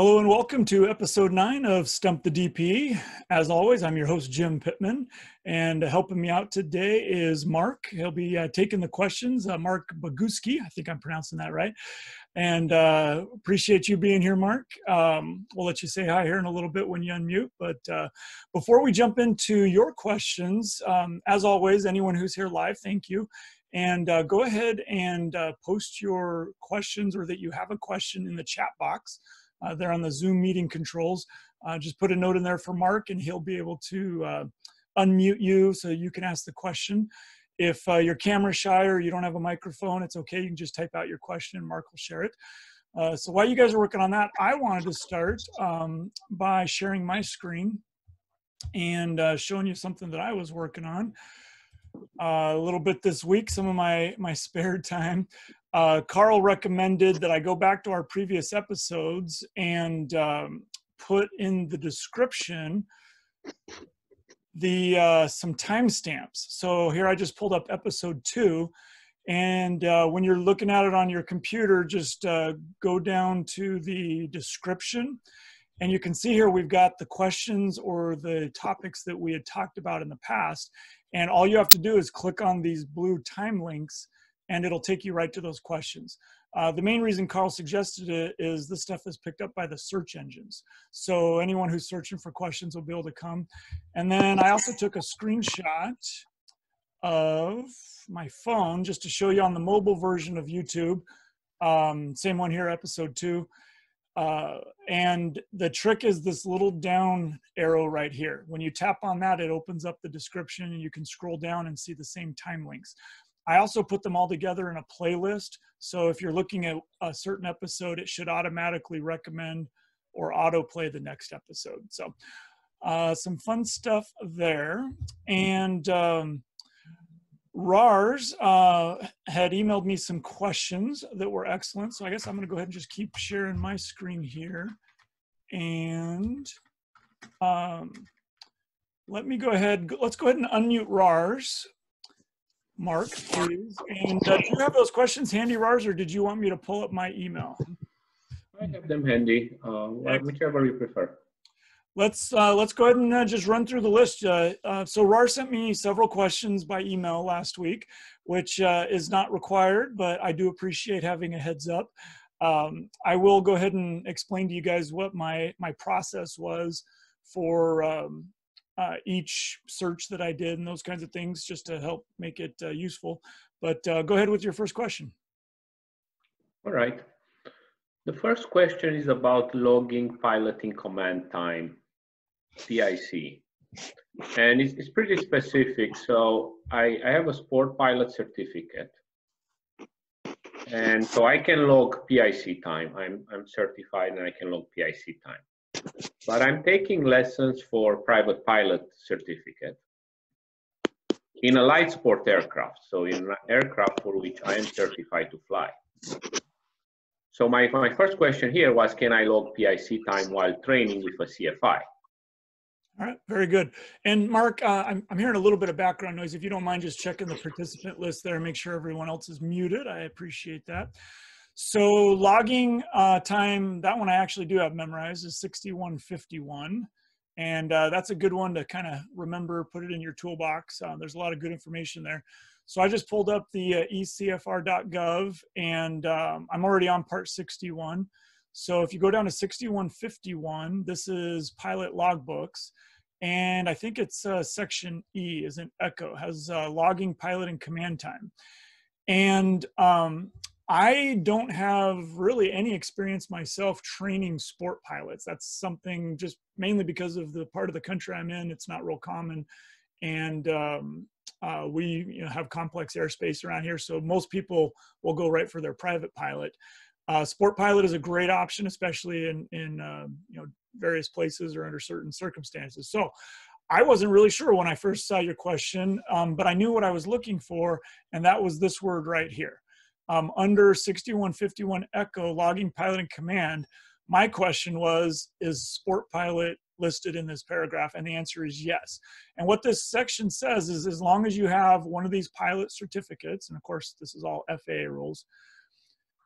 Hello and welcome to episode nine of Stump the DPE. As always, I'm your host, Jim Pitman, and helping me out today is Mark. He'll be uh, taking the questions. Uh, Mark Baguski, I think I'm pronouncing that right. And uh, appreciate you being here, Mark. Um, we'll let you say hi here in a little bit when you unmute. But uh, before we jump into your questions, um, as always, anyone who's here live, thank you. And uh, go ahead and uh, post your questions or that you have a question in the chat box uh, there on the Zoom meeting controls. Uh, just put a note in there for Mark and he'll be able to uh, unmute you so you can ask the question. If uh, you're camera shy or you don't have a microphone, it's okay. You can just type out your question and Mark will share it. Uh, so while you guys are working on that, I wanted to start um, by sharing my screen and uh, showing you something that I was working on uh, a little bit this week, some of my my spare time. Uh, Carl recommended that I go back to our previous episodes and um, put in the description the uh, some timestamps. So here I just pulled up episode two, and uh, when you're looking at it on your computer, just uh, go down to the description, and you can see here we've got the questions or the topics that we had talked about in the past, and all you have to do is click on these blue time links and it'll take you right to those questions. Uh, the main reason Carl suggested it is this stuff is picked up by the search engines. So anyone who's searching for questions will be able to come. And then I also took a screenshot of my phone just to show you on the mobile version of YouTube. Um, same one here, episode two. Uh, and the trick is this little down arrow right here. When you tap on that, it opens up the description and you can scroll down and see the same time links. I also put them all together in a playlist. So if you're looking at a certain episode, it should automatically recommend or autoplay the next episode. So uh, some fun stuff there. And um, Rars uh, had emailed me some questions that were excellent. So I guess I'm going to go ahead and just keep sharing my screen here. And um, let me go ahead. Let's go ahead and unmute Rars. Mark, please. And uh, do you have those questions handy, Rars, or did you want me to pull up my email? I have them handy, uh, whichever you prefer. Let's uh, let's go ahead and uh, just run through the list. Uh, uh, so Rar sent me several questions by email last week, which uh, is not required, but I do appreciate having a heads up. Um, I will go ahead and explain to you guys what my my process was for um, uh, each search that I did and those kinds of things, just to help make it uh, useful. But uh, go ahead with your first question. All right. The first question is about logging pilot in command time, PIC. And it's, it's pretty specific. So I, I have a sport pilot certificate. And so I can log PIC time. I'm, I'm certified and I can log PIC time but I'm taking lessons for private pilot certificate in a light sport aircraft, so in an aircraft for which I am certified to fly. So my, my first question here was, can I log PIC time while training with a CFI? All right, very good. And Mark, uh, I'm, I'm hearing a little bit of background noise. If you don't mind just checking the participant list there, make sure everyone else is muted. I appreciate that. So logging uh, time, that one I actually do have memorized is 6151. And uh, that's a good one to kind of remember, put it in your toolbox. Uh, there's a lot of good information there. So I just pulled up the uh, ecfr.gov and um, I'm already on part 61. So if you go down to 6151, this is pilot logbooks. And I think it's uh, section E, is an echo, has uh, logging, pilot, and command time. And um, I don't have really any experience myself training sport pilots. That's something just mainly because of the part of the country I'm in. It's not real common, and um, uh, we you know, have complex airspace around here. So most people will go right for their private pilot. Uh, sport pilot is a great option, especially in in uh, you know various places or under certain circumstances. So I wasn't really sure when I first saw your question, um, but I knew what I was looking for, and that was this word right here um, under 6151 Echo logging pilot and command, my question was, is sport pilot listed in this paragraph? And the answer is yes. And what this section says is as long as you have one of these pilot certificates, and of course this is all FAA rules,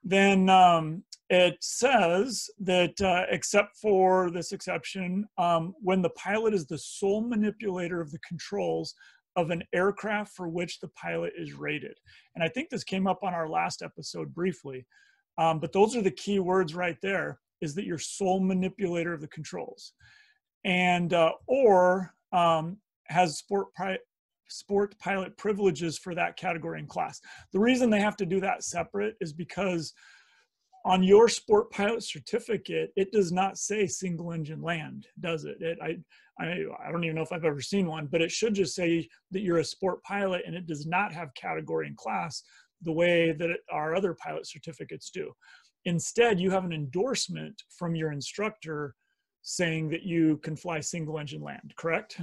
then um, it says that uh, except for this exception, um, when the pilot is the sole manipulator of the controls of an aircraft for which the pilot is rated. And I think this came up on our last episode briefly, um, but those are the key words right there is that you're sole manipulator of the controls. And, uh, or um, has sport, sport pilot privileges for that category and class. The reason they have to do that separate is because on your sport pilot certificate, it does not say single engine land, does it? it I, I, I don't even know if I've ever seen one, but it should just say that you're a sport pilot and it does not have category and class the way that it, our other pilot certificates do. Instead, you have an endorsement from your instructor saying that you can fly single engine land, correct?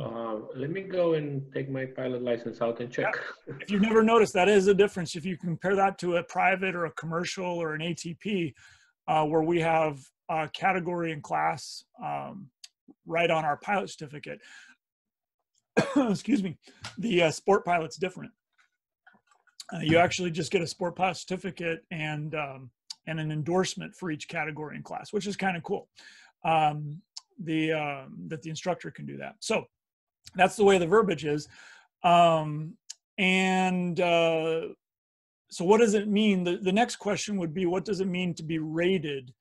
Uh, let me go and take my pilot license out and check. Yeah. If you've never noticed, that is a difference. If you compare that to a private or a commercial or an ATP, uh, where we have a category and class um, right on our pilot certificate, excuse me, the uh, sport pilot's different. Uh, you actually just get a sport pilot certificate and um, and an endorsement for each category and class, which is kind of cool. Um, the um, that the instructor can do that. So that's the way the verbiage is. Um, and uh, so what does it mean? The, the next question would be, what does it mean to be rated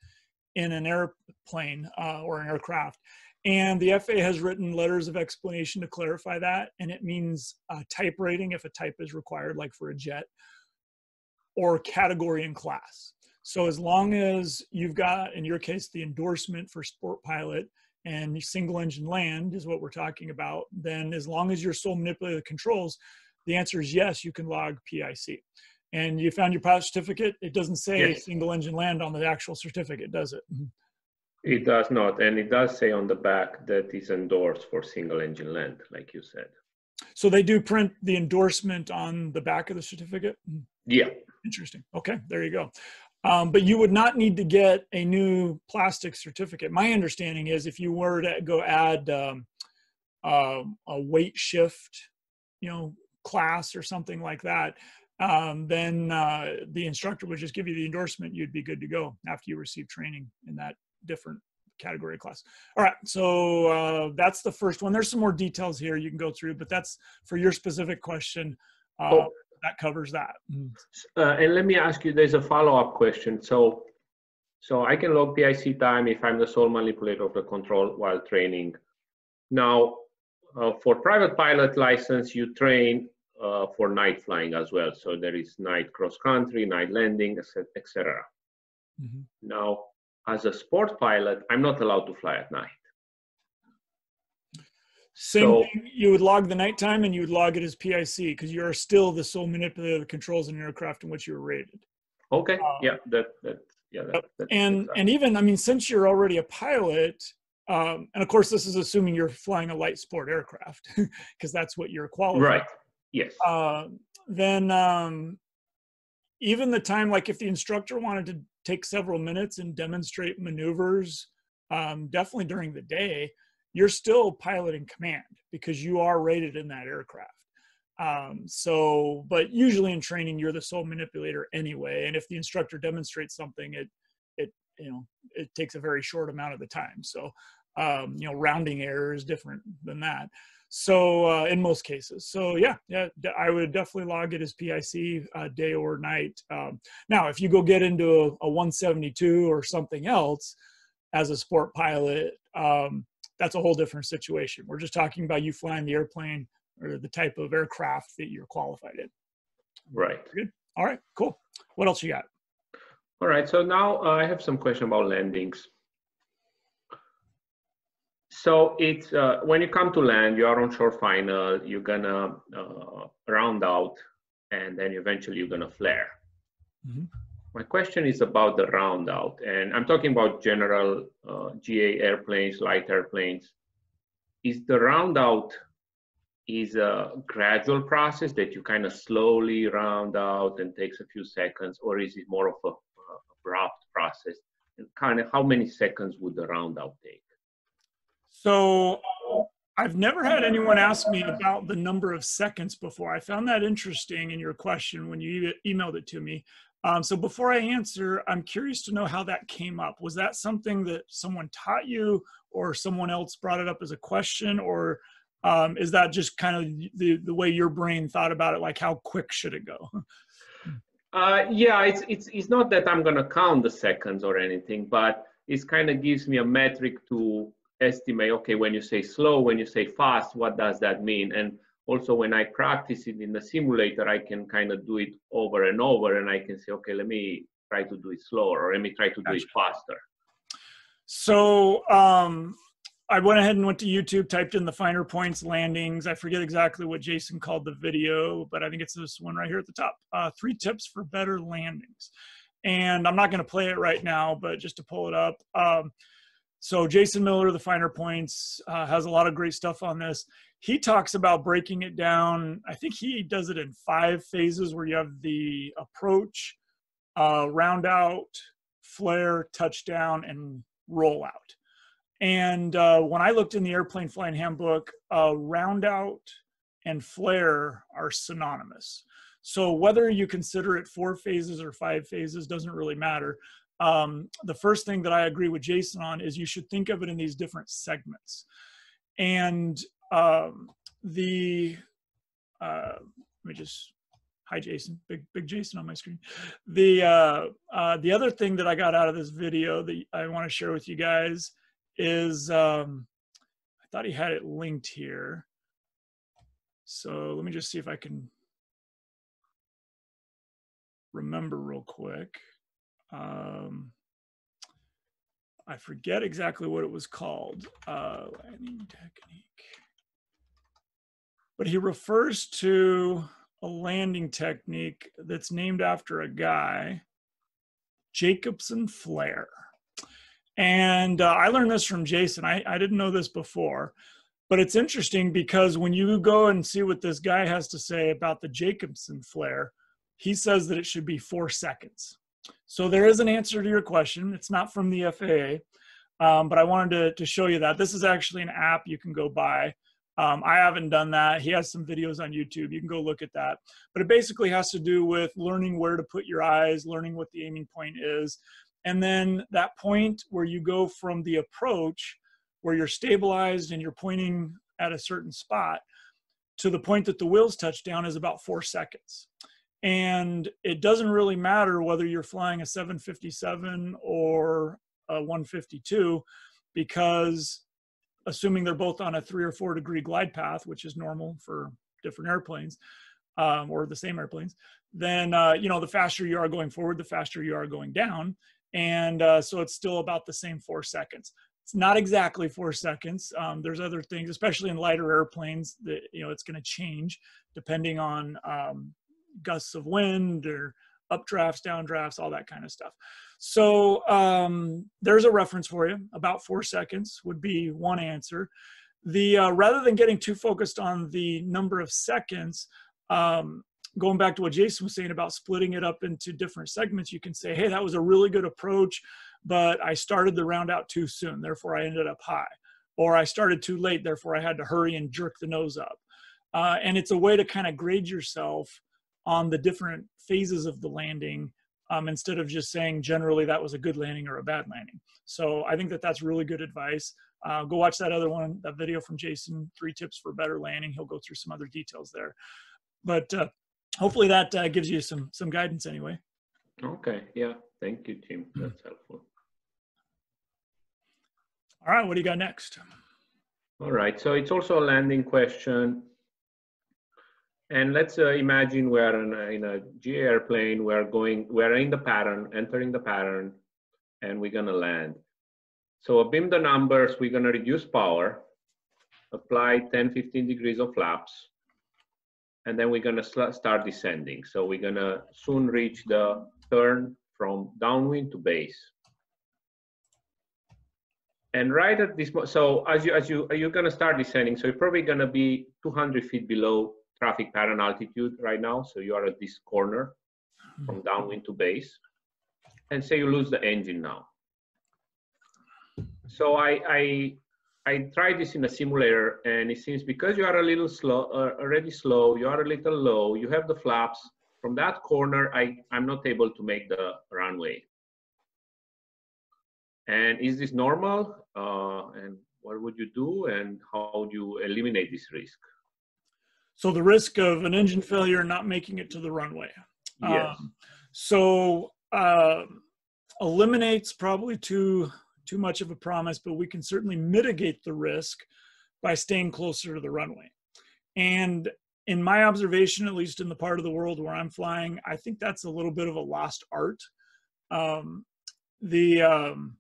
in an airplane uh, or an aircraft? And the FAA has written letters of explanation to clarify that. And it means uh, type rating if a type is required, like for a jet, or category and class. So as long as you've got, in your case, the endorsement for sport pilot, and single engine land is what we're talking about, then as long as you're sole manipulator of the controls, the answer is yes, you can log PIC. And you found your pilot certificate. It doesn't say yes. single engine land on the actual certificate, does it? It does not. And it does say on the back that is endorsed for single engine land, like you said. So they do print the endorsement on the back of the certificate? Yeah. Interesting. Okay, there you go. Um, but you would not need to get a new plastic certificate. My understanding is if you were to go add um, uh, a weight shift, you know, class or something like that, um, then uh, the instructor would just give you the endorsement. You'd be good to go after you receive training in that different category class. All right, so uh, that's the first one. There's some more details here you can go through, but that's for your specific question. Uh, oh that covers that. Mm. Uh, and let me ask you, there's a follow-up question. So, so I can log PIC time if I'm the sole manipulator of the control while training. Now, uh, for private pilot license, you train uh, for night flying as well. So there is night cross country, night landing, etc. Mm-hmm. Now, as a sport pilot, I'm not allowed to fly at night. Same so, thing, you would log the nighttime and you would log it as PIC because you are still the sole manipulator of the controls in an aircraft in which you're rated. Okay. Um, yeah. That that yeah. That, and exactly. and even I mean, since you're already a pilot, um, and of course this is assuming you're flying a light sport aircraft because that's what you're qualified. Right. Yes. Uh, then um, even the time, like if the instructor wanted to take several minutes and demonstrate maneuvers, um, definitely during the day you're still pilot in command because you are rated in that aircraft. Um, so, but usually in training, you're the sole manipulator anyway. And if the instructor demonstrates something, it, it, you know, it takes a very short amount of the time. So, um, you know, rounding error is different than that. So, uh, in most cases, so yeah, yeah, I would definitely log it as PIC uh, day or night. Um, now, if you go get into a, a 172 or something else as a sport pilot, um, that's a whole different situation. We're just talking about you flying the airplane or the type of aircraft that you're qualified in. Right. Good. All right. Cool. What else you got? All right. So now uh, I have some question about landings. So it's uh, when you come to land, you are on short final. You're gonna uh, round out, and then eventually you're gonna flare. Mm-hmm. My question is about the round out, and I'm talking about general uh, GA airplanes, light airplanes. Is the round out is a gradual process that you kind of slowly round out and takes a few seconds, or is it more of a, a abrupt process? And kind of how many seconds would the round out take? So I've never had anyone ask me about the number of seconds before. I found that interesting in your question when you e- emailed it to me. Um, so before I answer, I'm curious to know how that came up. Was that something that someone taught you, or someone else brought it up as a question, or um, is that just kind of the the way your brain thought about it? Like how quick should it go? Uh, yeah, it's it's it's not that I'm gonna count the seconds or anything, but it kind of gives me a metric to estimate. Okay, when you say slow, when you say fast, what does that mean? And also when I practice it in the simulator, I can kind of do it over and over, and I can say, okay, let me try to do it slower, or let me try to do it faster. So um, I went ahead and went to YouTube, typed in the finer points landings. I forget exactly what Jason called the video, but I think it's this one right here at the top. Uh, three tips for better landings. And I'm not going to play it right now, but just to pull it up. Um, so Jason Miller, the finer points, uh, has a lot of great stuff on this. He talks about breaking it down. I think he does it in five phases where you have the approach, uh, round out, flare, touchdown, and rollout. And uh, when I looked in the airplane flying handbook, uh, roundout and flare are synonymous. So whether you consider it four phases or five phases doesn't really matter. Um, the first thing that I agree with Jason on is you should think of it in these different segments. And um, the, uh, let me just, hi Jason, big, big Jason on my screen. The, uh, uh, the other thing that I got out of this video that I wanna share with you guys is um, I thought he had it linked here. So let me just see if I can remember real quick. Um, I forget exactly what it was called. Uh, landing technique. But he refers to a landing technique that's named after a guy, Jacobson Flare. And uh, I learned this from Jason. I, I didn't know this before, but it's interesting because when you go and see what this guy has to say about the Jacobson flare, he says that it should be four seconds. So there is an answer to your question. It's not from the FAA, um, but I wanted to, to show you that. This is actually an app you can go buy. Um, I haven't done that. He has some videos on YouTube. You can go look at that. But it basically has to do with learning where to put your eyes, learning what the aiming point is, and then that point where you go from the approach where you're stabilized and you're pointing at a certain spot to the point that the wheels touch down is about four seconds. And it doesn't really matter whether you're flying a 757 or a 152 because assuming they're both on a three or four degree glide path, which is normal for different airplanes um, or the same airplanes, then uh, you know the faster you are going forward, the faster you are going down, and uh, so it's still about the same four seconds. It's not exactly four seconds. Um, there's other things, especially in lighter airplanes, that you know it's going to change depending on um, gusts of wind or updrafts, downdrafts, all that kind of stuff. So um, there's a reference for you. About four seconds would be one answer. The uh, rather than getting too focused on the number of seconds, um, going back to what Jason was saying about splitting it up into different segments, you can say, hey, that was a really good approach, but I started the round out too soon, therefore I ended up high. Or I started too late, therefore I had to hurry and jerk the nose up. Uh, and it's a way to kind of grade yourself on the different phases of the landing um, instead of just saying generally that was a good landing or a bad landing. So I think that that's really good advice. Uh, go watch that other one, that video from Jason, three tips for better landing. He'll go through some other details there. But uh, hopefully that uh, gives you some some guidance anyway. Okay. Yeah. Thank you, Tim. Hmm. That's helpful. All right. What do you got next? All right. So it's also a landing question. And let's uh, imagine we're in a, in a GA airplane. We're going, we're in the pattern, entering the pattern, and we're gonna land. So beam the numbers, we're gonna reduce power, apply 10, 15 degrees of flaps, and then we're gonna start descending. So we're gonna soon reach the turn from downwind to base. And right at this, so as you as you you're gonna start descending, so you're probably gonna be 200 feet below traffic pattern altitude right now. So you are at this corner from downwind to base, and say you lose the engine now. So I I I tried this in a simulator, and it seems because you are a little slow, uh, already slow, you are a little low, you have the flaps. From that corner, I I'm not able to make the runway. And is this normal? Uh, and what would you do? And how do you eliminate this risk? So the risk of an engine failure not making it to the runway. Yes. Um, so uh, eliminates probably too too much of a promise, but we can certainly mitigate the risk by staying closer to the runway. And in my observation, at least in the part of the world where I'm flying, I think that's a little bit of a lost art. Um, the um,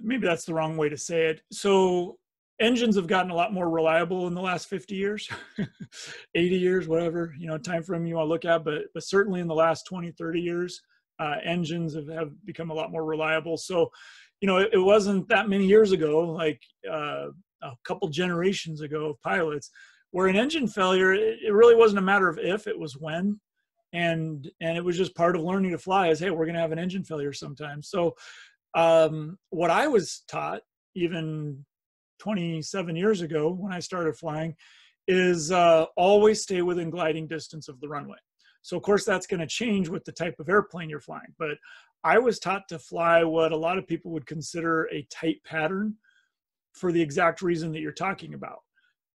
maybe that's the wrong way to say it. So engines have gotten a lot more reliable in the last 50 years 80 years whatever you know time frame you want to look at but but certainly in the last 20 30 years uh, engines have, have become a lot more reliable. So you know it, it wasn't that many years ago like uh, a couple generations ago of pilots where an engine failure it, it really wasn't a matter of if it was when and and it was just part of learning to fly is hey we're going to have an engine failure sometimes so um, what i was taught even 27 years ago when I started flying is uh, always stay within gliding distance of the runway. So of course that's going to change with the type of airplane you're flying. But I was taught to fly what a lot of people would consider a tight pattern for the exact reason that you're talking about.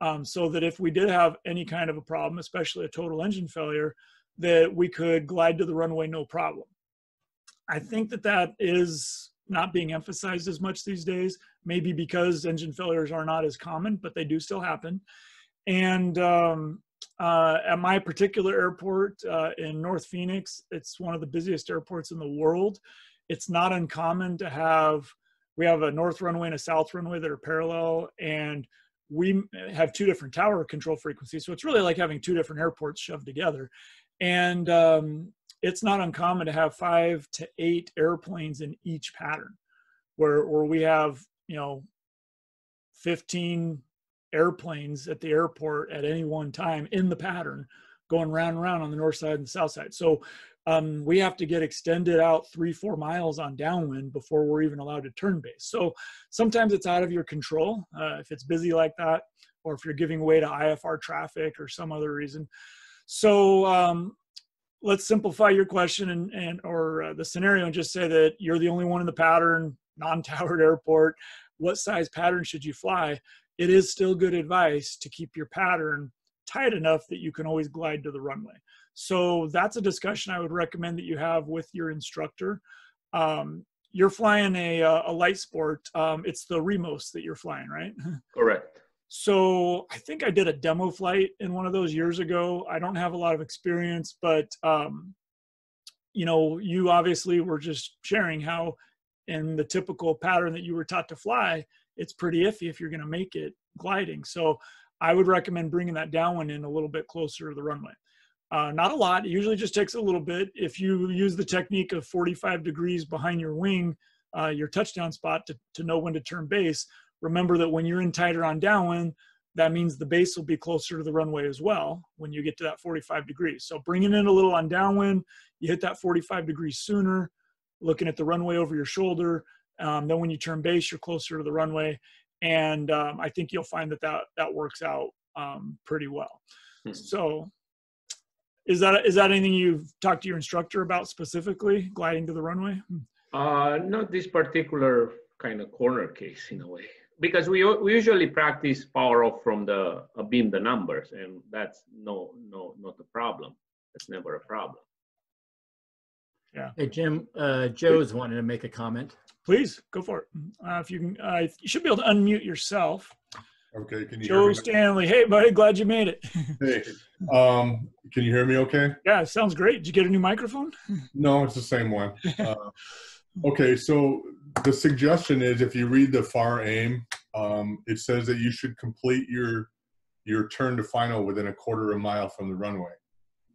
Um, so that if we did have any kind of a problem, especially a total engine failure, that we could glide to the runway no problem. I think that that is not being emphasized as much these days, maybe because engine failures are not as common, but they do still happen. And um, uh, at my particular airport uh, in North Phoenix, it's one of the busiest airports in the world. It's not uncommon to have, we have a north runway and a south runway that are parallel, and we have two different tower control frequencies. So it's really like having two different airports shoved together. And um, it's not uncommon to have five to eight airplanes in each pattern where where we have you know 15 airplanes at the airport at any one time in the pattern going round and round on the north side and the south side. So um, we have to get extended out three four miles on downwind before we're even allowed to turn base. So sometimes it's out of your control uh, if it's busy like that or if you're giving way to IFR traffic or some other reason. So um, let's simplify your question and, and or uh, the scenario and just say that you're the only one in the pattern non-towered airport. What size pattern should you fly? It is still good advice to keep your pattern tight enough that you can always glide to the runway. So that's a discussion i would recommend that you have with your instructor. Um, you're flying a, uh, a light sport. Um, it's the Remos that you're flying right? Correct so I think I did a demo flight in one of those years ago. I don't have a lot of experience, but um, you know, you obviously were just sharing how in the typical pattern that you were taught to fly, it's pretty iffy if you're going to make it gliding. So I would recommend bringing that downwind in a little bit closer to the runway. Uh, not a lot. It usually just takes a little bit. If you use the technique of 45 degrees behind your wing, uh, your touchdown spot to, to know when to turn base, remember that when you're in tighter on downwind, that means the base will be closer to the runway as well when you get to that 45 degrees. So bringing in a little on downwind, you hit that 45 degrees sooner, looking at the runway over your shoulder. Um, then when you turn base, you're closer to the runway. And um, I think you'll find that that, that works out um, pretty well. Hmm. So is that, is that anything you've talked to your instructor about specifically, gliding to the runway? Uh, not this particular kind of corner case in a way because we, we usually practice power off from the uh, beam the numbers and that's no no not a problem. That's never a problem. Yeah. Hey jim uh, joe's wanted to make a comment. Please go for it. Uh, if you can uh, you should be able to unmute yourself. Okay can you Joe Stanley. Hey buddy glad you made it. Hey um can you hear me okay? Yeah sounds great. Did you get a new microphone? No it's the same one. Uh, okay so the suggestion is if you read the FAR AIM, um, it says that you should complete your your turn to final within a quarter of a mile from the runway.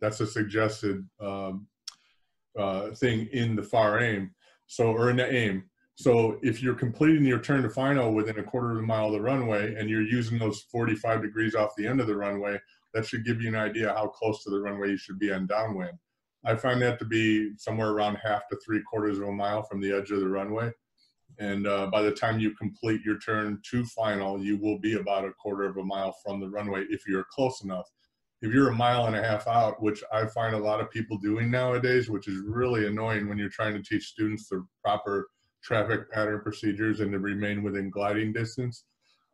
That's a suggested um, uh, thing in the FAR AIM. So or in the AIM. So if you're completing your turn to final within a quarter of a mile of the runway and you're using those 45 degrees off the end of the runway, that should give you an idea how close to the runway you should be on downwind. I find that to be somewhere around half to three quarters of a mile from the edge of the runway. And uh, by the time you complete your turn to final, you will be about a quarter of a mile from the runway if you're close enough. If you're a mile and a half out, which I find a lot of people doing nowadays, which is really annoying when you're trying to teach students the proper traffic pattern procedures and to remain within gliding distance.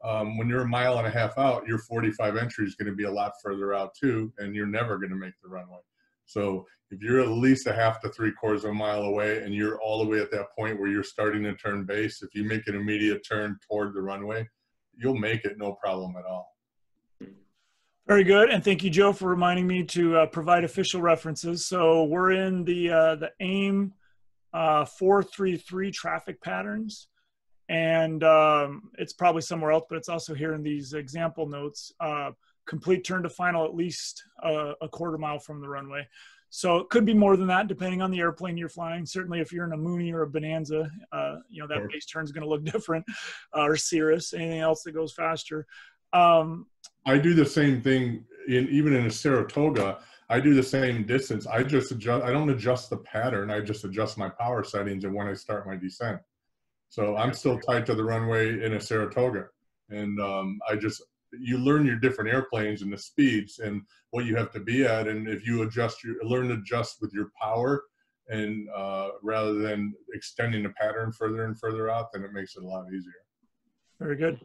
Um, when you're a mile and a half out, your 45 entry is going to be a lot further out too, and you're never going to make the runway. So if you're at least a half to three quarters of a mile away and you're all the way at that point where you're starting to turn base, if you make an immediate turn toward the runway, you'll make it no problem at all. Very good, and thank you, Joe, for reminding me to uh, provide official references. So we're in the uh, the AIM uh, 433 traffic patterns, and um, it's probably somewhere else, but it's also here in these example notes. Uh, complete turn to final at least a, a quarter mile from the runway. So it could be more than that, depending on the airplane you're flying. Certainly, if you're in a Mooney or a Bonanza, uh, you know that base turn is going to look different, uh, or Cirrus, anything else that goes faster. Um, I do the same thing in even in a Saratoga. I do the same distance. I just adjust. I don't adjust the pattern. I just adjust my power settings and when I start my descent. So I'm still tied to the runway in a Saratoga, and um, I just you learn your different airplanes and the speeds and what you have to be at, and if you adjust your learn to adjust with your power, and uh, rather than extending the pattern further and further out, then it makes it a lot easier. Very good.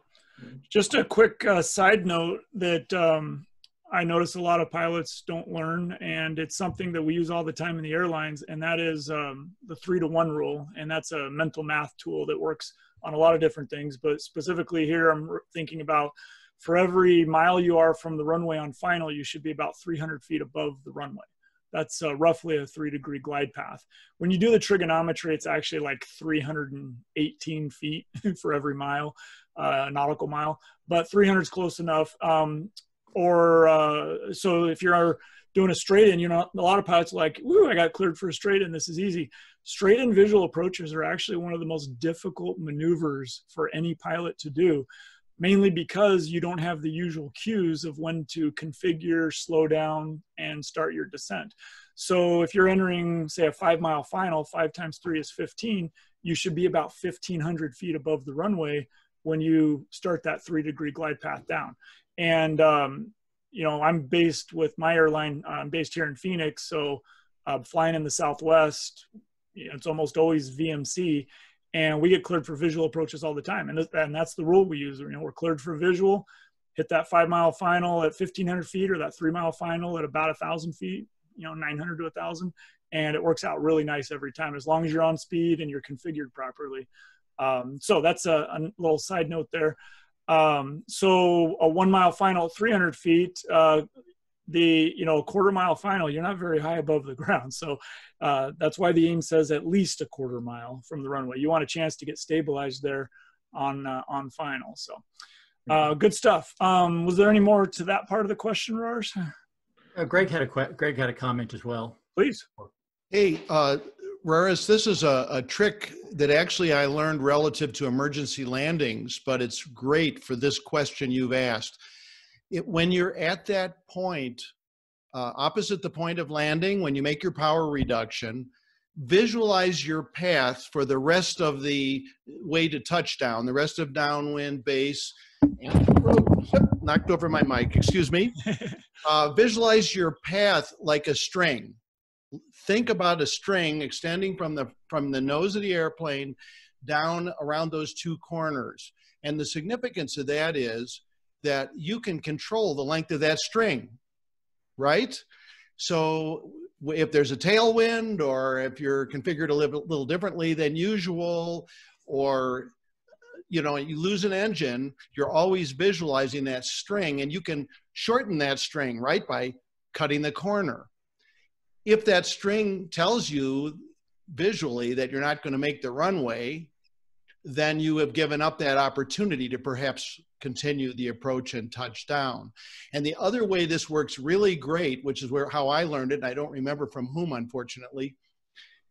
Just a quick uh, side note that um, I notice a lot of pilots don't learn, and it's something that we use all the time in the airlines, and that is um, the three to one rule. And that's a mental math tool that works on a lot of different things, but specifically here, I'm thinking about for every mile you are from the runway on final, you should be about 300 feet above the runway. That's uh, roughly a three degree glide path. When you do the trigonometry, it's actually like 318 feet for every mile, uh, nautical mile, but 300 is close enough. Um, or uh, so if you're doing a straight in, you know, a lot of pilots like, "Ooh, I got cleared for a straight in. This is easy." Straight in visual approaches are actually one of the most difficult maneuvers for any pilot to do mainly because you don't have the usual cues of when to configure, slow down, and start your descent. So if you're entering, say, a five mile final, five times three is 15, you should be about 1,500 feet above the runway when you start that three degree glide path down. And, um, you know, I'm based with my airline, I'm based here in Phoenix. So uh, flying in the Southwest, it's almost always VMC and we get cleared for visual approaches all the time. And, and that's the rule we use. You know, we're cleared for visual, hit that five mile final at 1500 feet or that three mile final at about a thousand feet, you know, 900 to a thousand. And it works out really nice every time, as long as you're on speed and you're configured properly. Um, so that's a, a, little side note there. Um, so a one mile final, 300 feet, uh, the you know quarter mile final you're not very high above the ground. So uh, that's why the AIM says at least a quarter mile from the runway. You want a chance to get stabilized there on uh, on final. So uh, good stuff. Um, was there any more to that part of the question Rars? Uh, greg had a greg had a comment as well. Please. Hey uh Raris, this is a, a trick that actually I learned relative to emergency landings, but it's great for this question you've asked it, when you're at that point, uh, opposite the point of landing, when you make your power reduction, visualize your path for the rest of the way to touchdown, the rest of downwind base. knocked over my mic, excuse me. Uh, visualize your path like a string. Think about a string extending from the from the nose of the airplane down around those two corners. And the significance of that is that you can control the length of that string, right? So if there's a tailwind or if you're configured a little, little differently than usual or you know you lose an engine you're always visualizing that string and you can shorten that string right by cutting the corner if that string tells you visually that you're not going to make the runway then you have given up that opportunity to perhaps continue the approach and touch down. And the other way this works really great, which is where how I learned it, and I don't remember from whom, unfortunately,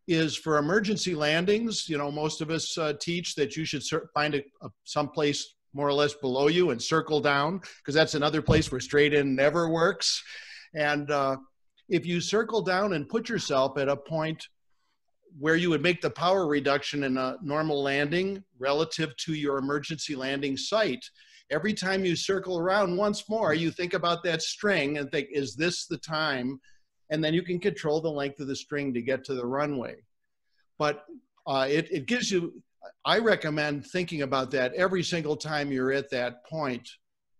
is for emergency landings. You know, most of us uh, teach that you should find a, a someplace more or less below you and circle down because that's another place where straight in never works. And uh, if you circle down and put yourself at a point where you would make the power reduction in a normal landing relative to your emergency landing site. Every time you circle around once more, you think about that string and think, is this the time? And then you can control the length of the string to get to the runway. But uh, it, it gives you, I recommend thinking about that every single time you're at that point,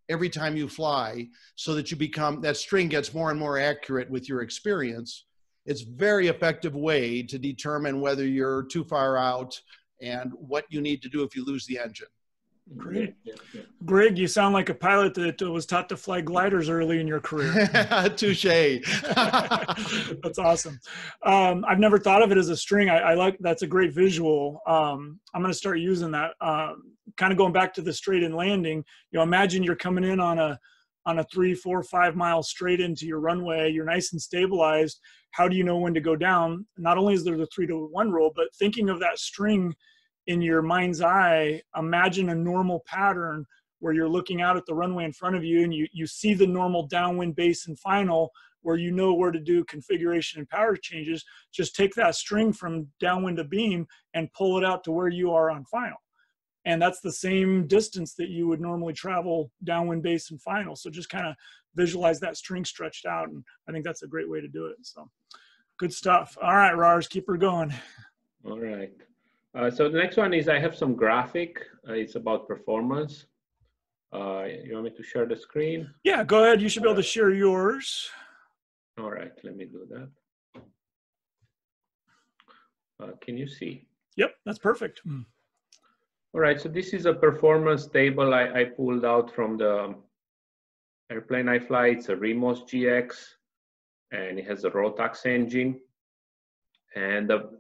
every time you fly, so that you become, that string gets more and more accurate with your experience it's very effective way to determine whether you're too far out and what you need to do if you lose the engine. Great. Yeah, yeah. Greg, you sound like a pilot that was taught to fly gliders early in your career. Touche. that's awesome. Um, I've never thought of it as a string. I, I like that's a great visual. Um, I'm going to start using that. Um, kind of going back to the straight and landing. You know, imagine you're coming in on a on a three, four, five mile straight into your runway. You're nice and stabilized. How do you know when to go down? Not only is there the three to one rule, but thinking of that string in your mind's eye, imagine a normal pattern where you're looking out at the runway in front of you and you, you see the normal downwind base and final where you know where to do configuration and power changes. Just take that string from downwind to beam and pull it out to where you are on final and that's the same distance that you would normally travel downwind base and final. So just kind of visualize that string stretched out and i think that's a great way to do it so. Good stuff. All right rars keep her going. All right. Uh, so the next one is i have some graphic. Uh, it's about performance. Uh, you want me to share the screen? Yeah go ahead. You should be able to share yours. all right let me do that. Uh, can you see? Yep that's perfect. Mm. All right, so this is a performance table I, I pulled out from the airplane I fly. It's a Remos GX, and it has a Rotax engine. And the,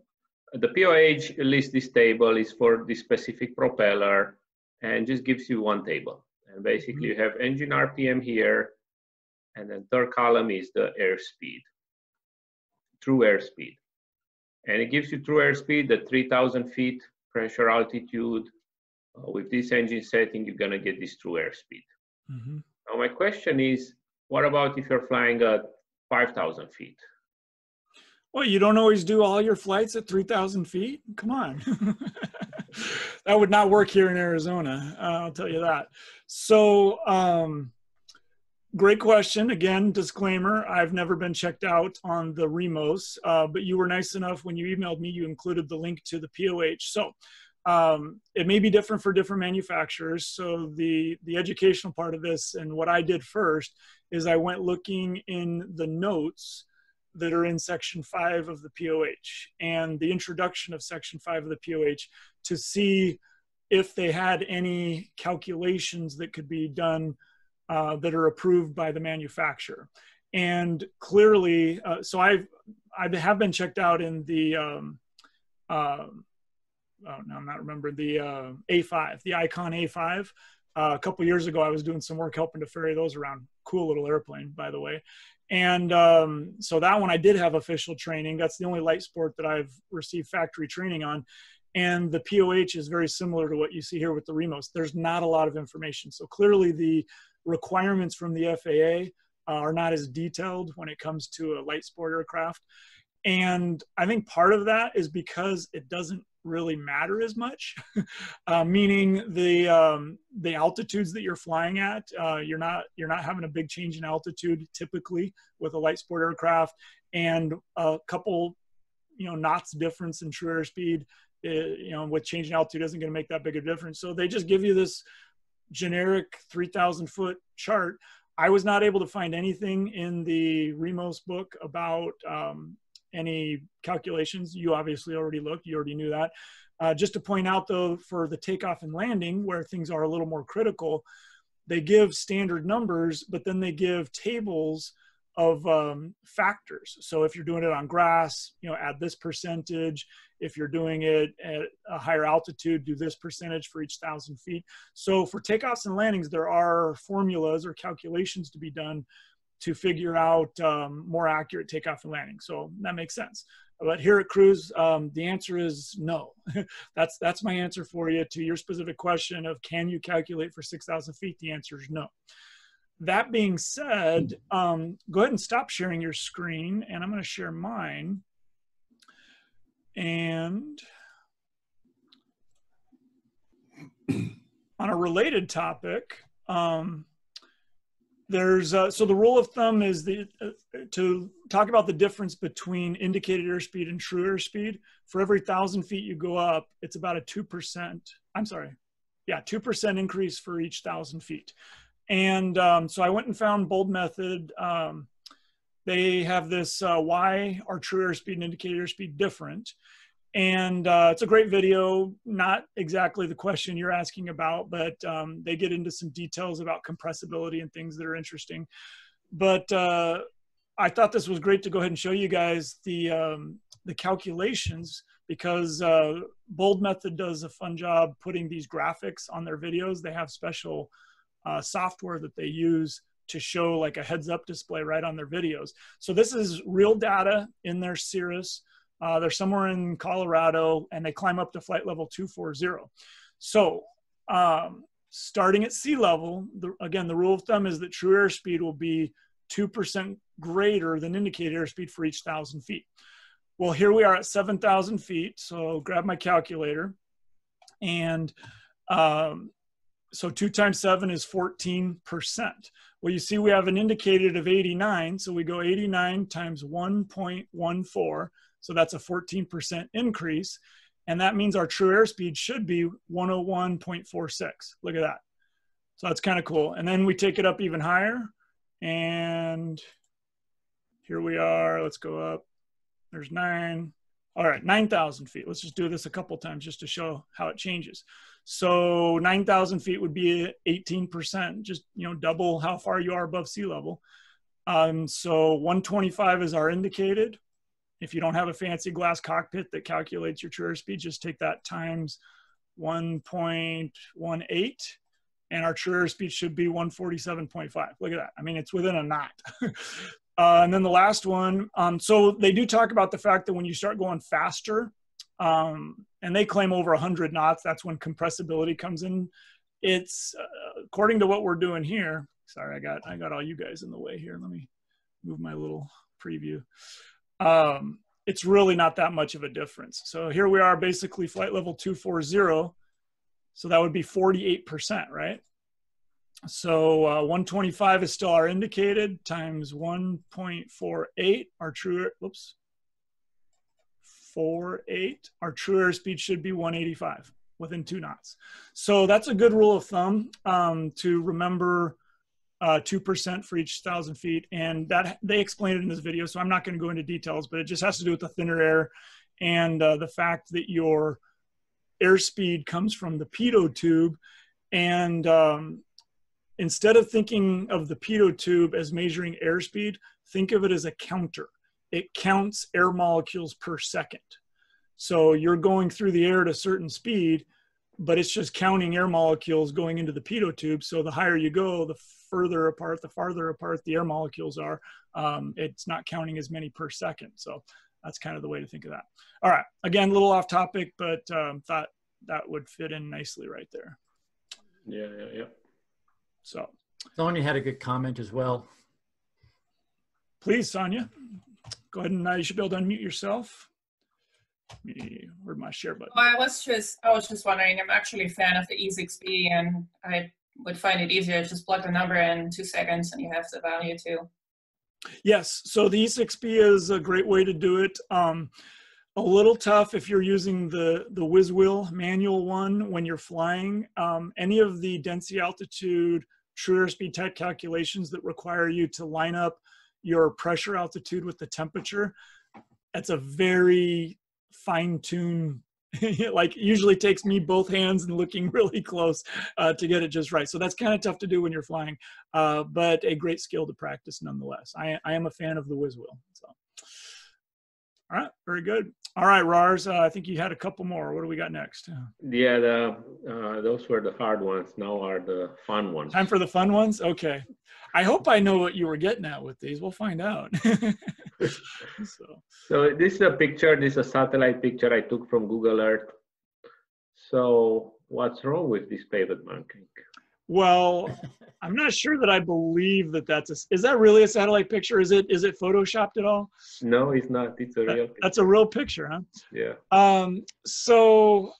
the POH list this table is for the specific propeller and just gives you one table. And basically you have engine RPM here, and then third column is the airspeed, true airspeed. And it gives you true airspeed at 3,000 feet pressure altitude, uh, with this engine setting, you're going to get this true airspeed. Mm-hmm. Now, my question is, what about if you're flying at 5,000 feet? Well, you don't always do all your flights at 3,000 feet. Come on. that would not work here in Arizona. Uh, I'll tell you that. So, um, great question. Again, disclaimer I've never been checked out on the Remos, uh, but you were nice enough when you emailed me, you included the link to the POH. So, um, it may be different for different manufacturers. So the the educational part of this and what I did first is I went looking in the notes that are in section five of the POH and the introduction of section five of the POH to see if they had any calculations that could be done uh, that are approved by the manufacturer. And clearly, uh, so I've I have been checked out in the um, uh, oh, no, I'm not remembering the uh, A5, the Icon A5. Uh, a couple years ago, I was doing some work helping to ferry those around. Cool little airplane, by the way. And um, so that one I did have official training. That's the only light sport that I've received factory training on. And the POH is very similar to what you see here with the Remos. There's not a lot of information. So clearly, the requirements from the FAA uh, are not as detailed when it comes to a light sport aircraft. And I think part of that is because it doesn't really matter as much, uh, meaning the um, the altitudes that you're flying at, uh, you're not you're not having a big change in altitude typically with a light sport aircraft, and a couple you know knots difference in true airspeed, uh, you know, with changing altitude isn't going to make that big a difference. So they just give you this generic 3,000 foot chart. I was not able to find anything in the Remos book about um, any calculations. You obviously already looked, you already knew that. Uh, just to point out though, for the takeoff and landing, where things are a little more critical, they give standard numbers, but then they give tables of um, factors. So if you're doing it on grass, you know, add this percentage. If you're doing it at a higher altitude, do this percentage for each thousand feet. So for takeoffs and landings, there are formulas or calculations to be done to figure out um, more accurate takeoff and landing. So that makes sense. But here at Cruise, um, the answer is no. that's that's my answer for you to your specific question of can you calculate for 6,000 feet? The answer is no. That being said, um, go ahead and stop sharing your screen, and I'm going to share mine. and on a related topic, um, there's uh, so the rule of thumb is the uh, to talk about the difference between indicated airspeed and true airspeed. For every thousand feet you go up, it's about a two percent. I'm sorry, yeah, two percent increase for each thousand feet. And um, so I went and found Boldmethod. Um, they have this uh, why are true airspeed and indicated airspeed different? And uh, it's a great video. Not exactly the question you're asking about but um, they get into some details about compressibility and things that are interesting. But uh, i thought this was great to go ahead and show you guys the um, the calculations because uh, Boldmethod does a fun job putting these graphics on their videos. They have special uh, software that they use to show like a heads up display right on their videos. So this is real data in their cirrus uh, they're somewhere in Colorado and they climb up to flight level 240. So, um, starting at sea level, the, again, the rule of thumb is that true airspeed will be 2% greater than indicated airspeed for each thousand feet. Well, here we are at 7,000 feet. So, grab my calculator. And um, so, two times seven is 14%. Well, you see, we have an indicated of 89. So, we go 89 times 1.14 so that's a 14% increase. And that means our true airspeed should be 101.46. Look at that. So that's kind of cool. And then we take it up even higher. And here we are. Let's go up. There's nine. All right, 9,000 feet. Let's just do this a couple times just to show how it changes. So 9,000 feet would be 18%, just, you know, double how far you are above sea level. Um, so 125 is our indicated. If you don't have a fancy glass cockpit that calculates your true airspeed, just take that times 1.18 and our true airspeed should be 147.5. Look at that. I mean, it's within a knot. uh, and then the last one, um, so they do talk about the fact that when you start going faster, um, and they claim over 100 knots, that's when compressibility comes in. It's uh, according to what we're doing here. Sorry, I got I got all you guys in the way here. Let me move my little preview um, it's really not that much of a difference. So here we are basically flight level 240. So that would be 48%, right? So uh, 125 is still our indicated times 1.48, our true, whoops, 48, our true airspeed should be 185 within two knots. So that's a good rule of thumb um, to remember uh, 2% for each thousand feet. And that they explained it in this video, so I'm not going to go into details, but it just has to do with the thinner air and uh, the fact that your airspeed comes from the pitot tube. And um, instead of thinking of the pitot tube as measuring airspeed, think of it as a counter. It counts air molecules per second. So you're going through the air at a certain speed, but it's just counting air molecules going into the pitot tube. So the higher you go, the further apart, the farther apart the air molecules are, um, it's not counting as many per second. So that's kind of the way to think of that. All right, again, a little off topic, but um, thought that would fit in nicely right there. Yeah, yeah, yeah. So. Sonia had a good comment as well. Please, Sonia, go ahead and uh, you should be able to unmute yourself. Me, where'd my share button? Oh, I was just, I was just wondering. I'm actually a fan of the E6B, and I would find it easier to just plug the number in two seconds and you have the value too. Yes, so the E6B is a great way to do it. Um, a little tough if you're using the the WhizWheel manual one when you're flying. Um, any of the density altitude true airspeed type calculations that require you to line up your pressure altitude with the temperature, that's a very fine-tuned like usually takes me both hands and looking really close uh, to get it just right. So that's kind of tough to do when you're flying, uh, but a great skill to practice nonetheless. I, I am a fan of the WhizWheel. So, all right, very good. All right, Rars, uh, I think you had a couple more. What do we got next? Yeah, the, uh, those were the hard ones. Now are the fun ones. Time for the fun ones. Okay. I hope I know what you were getting at with these. We'll find out. so. so this is a picture. This is a satellite picture I took from Google Earth. So what's wrong with this pavement marking? Well, I'm not sure that I believe that that's a. Is that really a satellite picture? Is it is it photoshopped at all? No, it's not. It's a That- real. That's a real picture, huh? Yeah. Um, so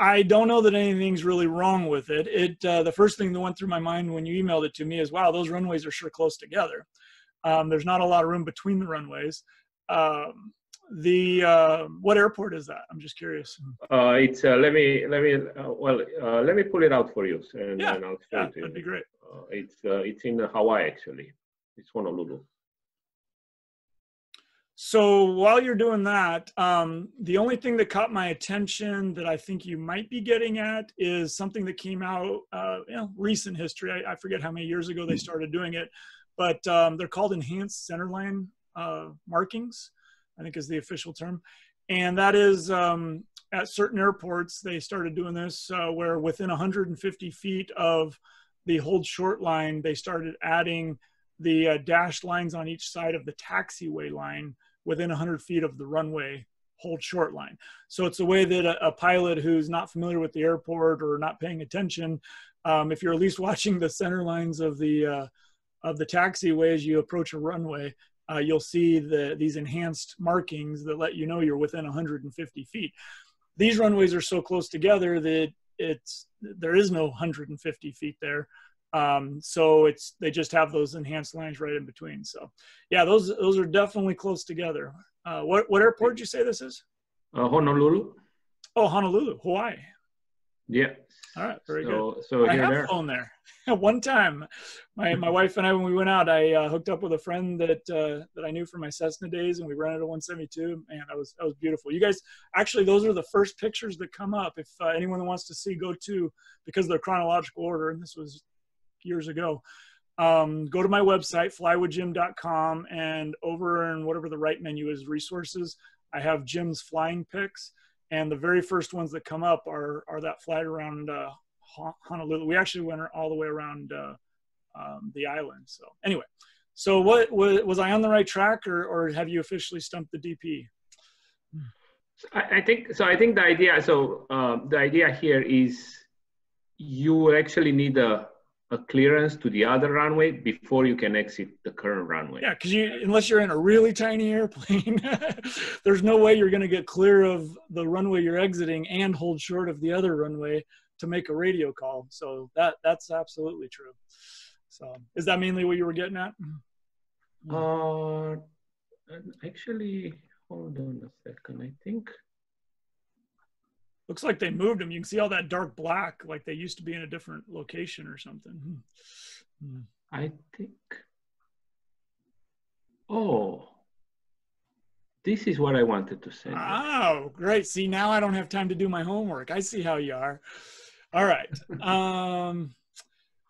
I don't know that anything's really wrong with it. It uh, the first thing that went through my mind when you emailed it to me is, wow, those runways are sure close together. Um, there's not a lot of room between the runways. Um, the uh, what airport is that? I'm just curious. Uh, it's uh, let me let me uh, well uh, let me pull it out for you and Yeah, then I'll Yeah, that'd be great. Uh, it's uh, it's in Hawaii actually. It's Honolulu. So while you're doing that, um, the only thing that caught my attention that I think you might be getting at is something that came out, uh, you know, recent history. I, I forget how many years ago they started doing it, but um, they're called enhanced centerline uh, markings. I think is the official term, and that is um, at certain airports they started doing this uh, where within 150 feet of the hold short line they started adding the uh, dashed lines on each side of the taxiway line within 100 feet of the runway hold short line. So it's a way that a, a pilot who's not familiar with the airport or not paying attention, um, if you're at least watching the center lines of the uh, of the taxiway as you approach a runway, uh, you'll see the these enhanced markings that let you know you're within 150 feet. These runways are so close together that it's there is no 150 feet there. Um, so it's they just have those enhanced lines right in between. So yeah, those those are definitely close together. Uh, what what airport did you say this is? Uh, Honolulu. Oh, Honolulu, Hawaii. Yeah. All right, very good. so, So I have there. flown there. One time, my my wife and I, when we went out, I uh, hooked up with a friend that uh, that I knew from my Cessna days, and we rented a 172. Man, that was that was beautiful. You guys, actually, those are the first pictures that come up. If uh, anyone wants to see, go to because they're chronological order, and this was years ago. Um, go to my website, flywithjim.com, and over in whatever the right menu is, resources. I have Jim's flying pics, and the very first ones that come up are are that flight around uh, Honolulu. We actually went all the way around uh, um, the island. So anyway, so what was, was I on the right track, or or have you officially stumped the DP? I, think so. I think the idea. So um, the idea here is you actually need a a clearance to the other runway before you can exit the current runway. Yeah, because you unless you're in a really tiny airplane, there's no way you're going to get clear of the runway you're exiting and hold short of the other runway to make a radio call. So that that's absolutely true. So is that mainly what you were getting at? Uh, actually, hold on a second. I think Looks like they moved them. You can see all that dark black, like they used to be in a different location or something. Hmm. I think. Oh, this is what I wanted to say. Oh, great. See, now I don't have time to do my homework. I see how you are. All right. Um,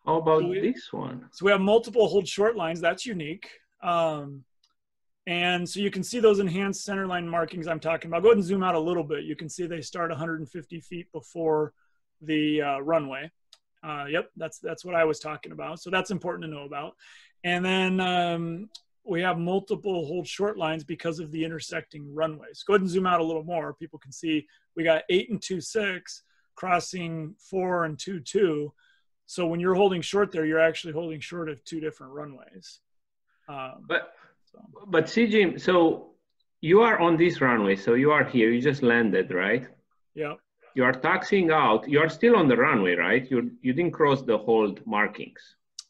How about we- this one? so we have multiple hold short lines. That's unique. Um, and so you can see those enhanced centerline markings I'm talking about. Go ahead and zoom out a little bit. You can see they start 150 feet before the uh, runway. Uh, yep, that's that's what I was talking about. So that's important to know about. And then um, we have multiple hold short lines because of the intersecting runways. Go ahead and zoom out a little more. People can see we got eight and two six crossing four and two two. So when you're holding short there, you're actually holding short of two different runways. Um, But but see, Jim. So you are on this runway. So you are here. You just landed, right? yeah, You are taxiing out. You are still on the runway, right? You you didn't cross the hold markings.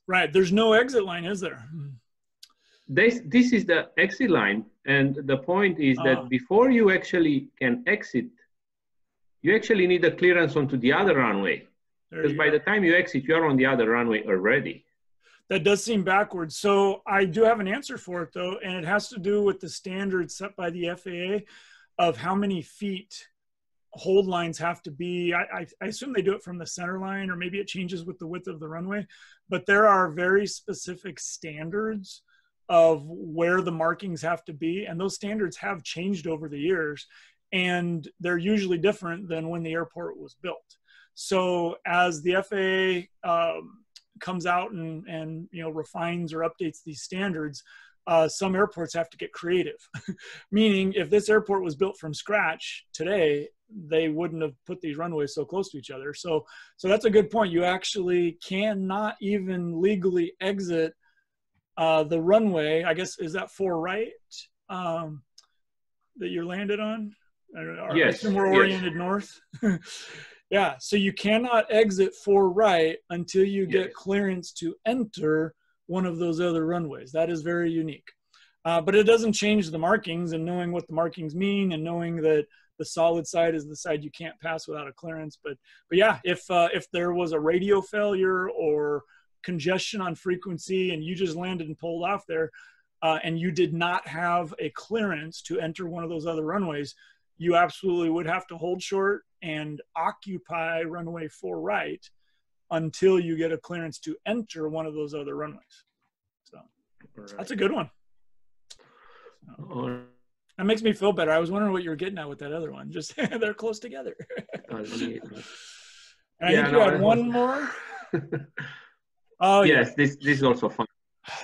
right. There's no exit line, is there? This this is the exit line, and the point is that Ah. before you actually can exit, you actually need a clearance onto the other runway. Because by go. the time you exit, you are on the other runway already. That does seem backwards. So I do have an answer for it though, and it has to do with the standards set by the FAA of how many feet hold lines have to be. I, I, I assume they do it from the center line, or maybe it changes with the width of the runway. But there are very specific standards of where the markings have to be, and those standards have changed over the years, and they're usually different than when the airport was built. So as the FAA um, comes out and and you know refines or updates these standards uh, some airports have to get creative meaning if this airport was built from scratch today they wouldn't have put these runways so close to each other. So, so that's a good point. You actually cannot even legally exit uh, the runway. I guess is that four right um, that you're landed on? Or, yes. We're yes. oriented north. yeah. So you cannot exit for right until you get clearance to enter one of those other runways. That is very unique. Uh, but it doesn't change the markings and knowing what the markings mean and knowing that the solid side is the side you can't pass without a clearance. But but yeah, if uh, if there was a radio failure or congestion on frequency and you just landed and pulled off there, uh, and you did not have a clearance to enter one of those other runways, you absolutely would have to hold short and occupy runway four right until you get a clearance to enter one of those other runways. So that's a good one. Or- That makes me feel better. I was wondering what you were getting at with that other one. Just they're close together. Oh, the- I Yeah, think no, you had I- one more. Oh yeah. yes, this this is also fun.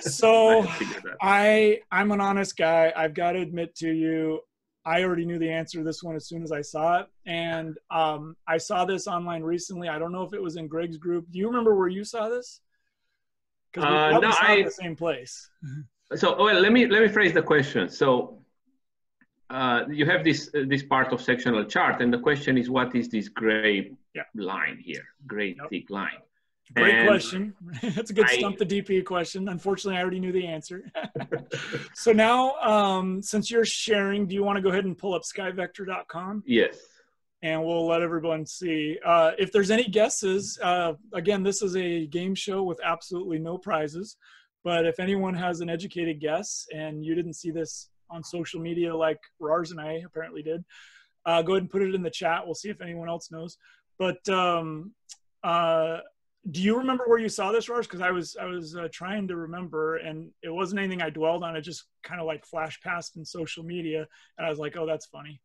So I. I I'm an honest guy. I've got to admit to you, I already knew the answer to this one as soon as I saw it, and um, I saw this online recently. I don't know if it was in Greg's group. Do you remember where you saw this? Because we Uh, no, saw in I- the same place. So well, let me let me phrase the question. So uh, you have this uh, this part of sectional chart, and the question is, what is this gray Yeah. line here? Gray Yep. thick line. Great And question. That's a good I- stump the DP question. Unfortunately, I already knew the answer. so now, um, since you're sharing, do you want to go ahead and pull up skyvector.com? Yes. and we'll let everyone see. Uh, if there's any guesses, uh, again, this is a game show with absolutely no prizes. But if anyone has an educated guess and you didn't see this on social media like Rars and I apparently did, uh, go ahead and put it in the chat. We'll see if anyone else knows. But um, uh, do you remember where you saw this, Rars? Because I was I was uh, trying to remember, and it wasn't anything I dwelled on. It just kind of like flashed past in social media, and I was like, oh, that's funny.